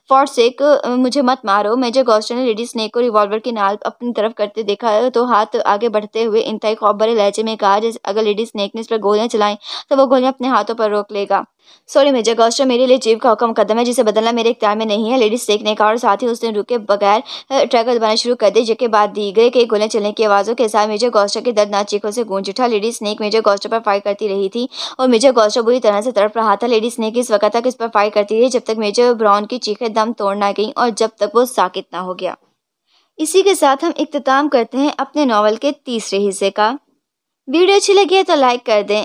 फॉर सेक मुझे मत मारो। मेजर गॉस्टर ने लेडी स्नेक को रिवॉल्वर की नाल अपनी तरफ़ करते देखा तो हाथ आगे बढ़ते हुए इनताई खौफ भरे लहजे में कहा, जैसे अगर लेडी स्नेक ने इस पर गोलियाँ चलाई तो वो गोलियाँ अपने हाथों पर रोक लेगा। सॉरी मेजर गॉस्टर मेरे लिए चीफ का हुक्म कदम है, जिसे बदलना मेरे इख्तियार में नहीं है। लेडी स्टेक ने कहा और साथ ही उसने रुके बगैर ट्रैकर दबाना शुरू कर दी जिसके बाद दी गए कई गोलियाँ चलने की आवाज़ों के साथ मेजर गॉस्टर के दर्दनाक चीखों से गूंज उठा। लेडी स्नेक मेजर गॉस्टर पर फायर करती रही थी और मेजर गॉस्टर बुरी तरह से तड़प रहा था। लेडी स्नेक इस वक्त तक इस पर फायर करती रही, जब तक मेजर ब्राउन की चीखें दम तोड़ ना गई और जब तक वो साकित ना हो गया। इसी के साथ हम इख्ताम करते हैं अपने नावल के तीसरे हिस्से का। वीडियो अच्छी लगी है तो लाइक कर दें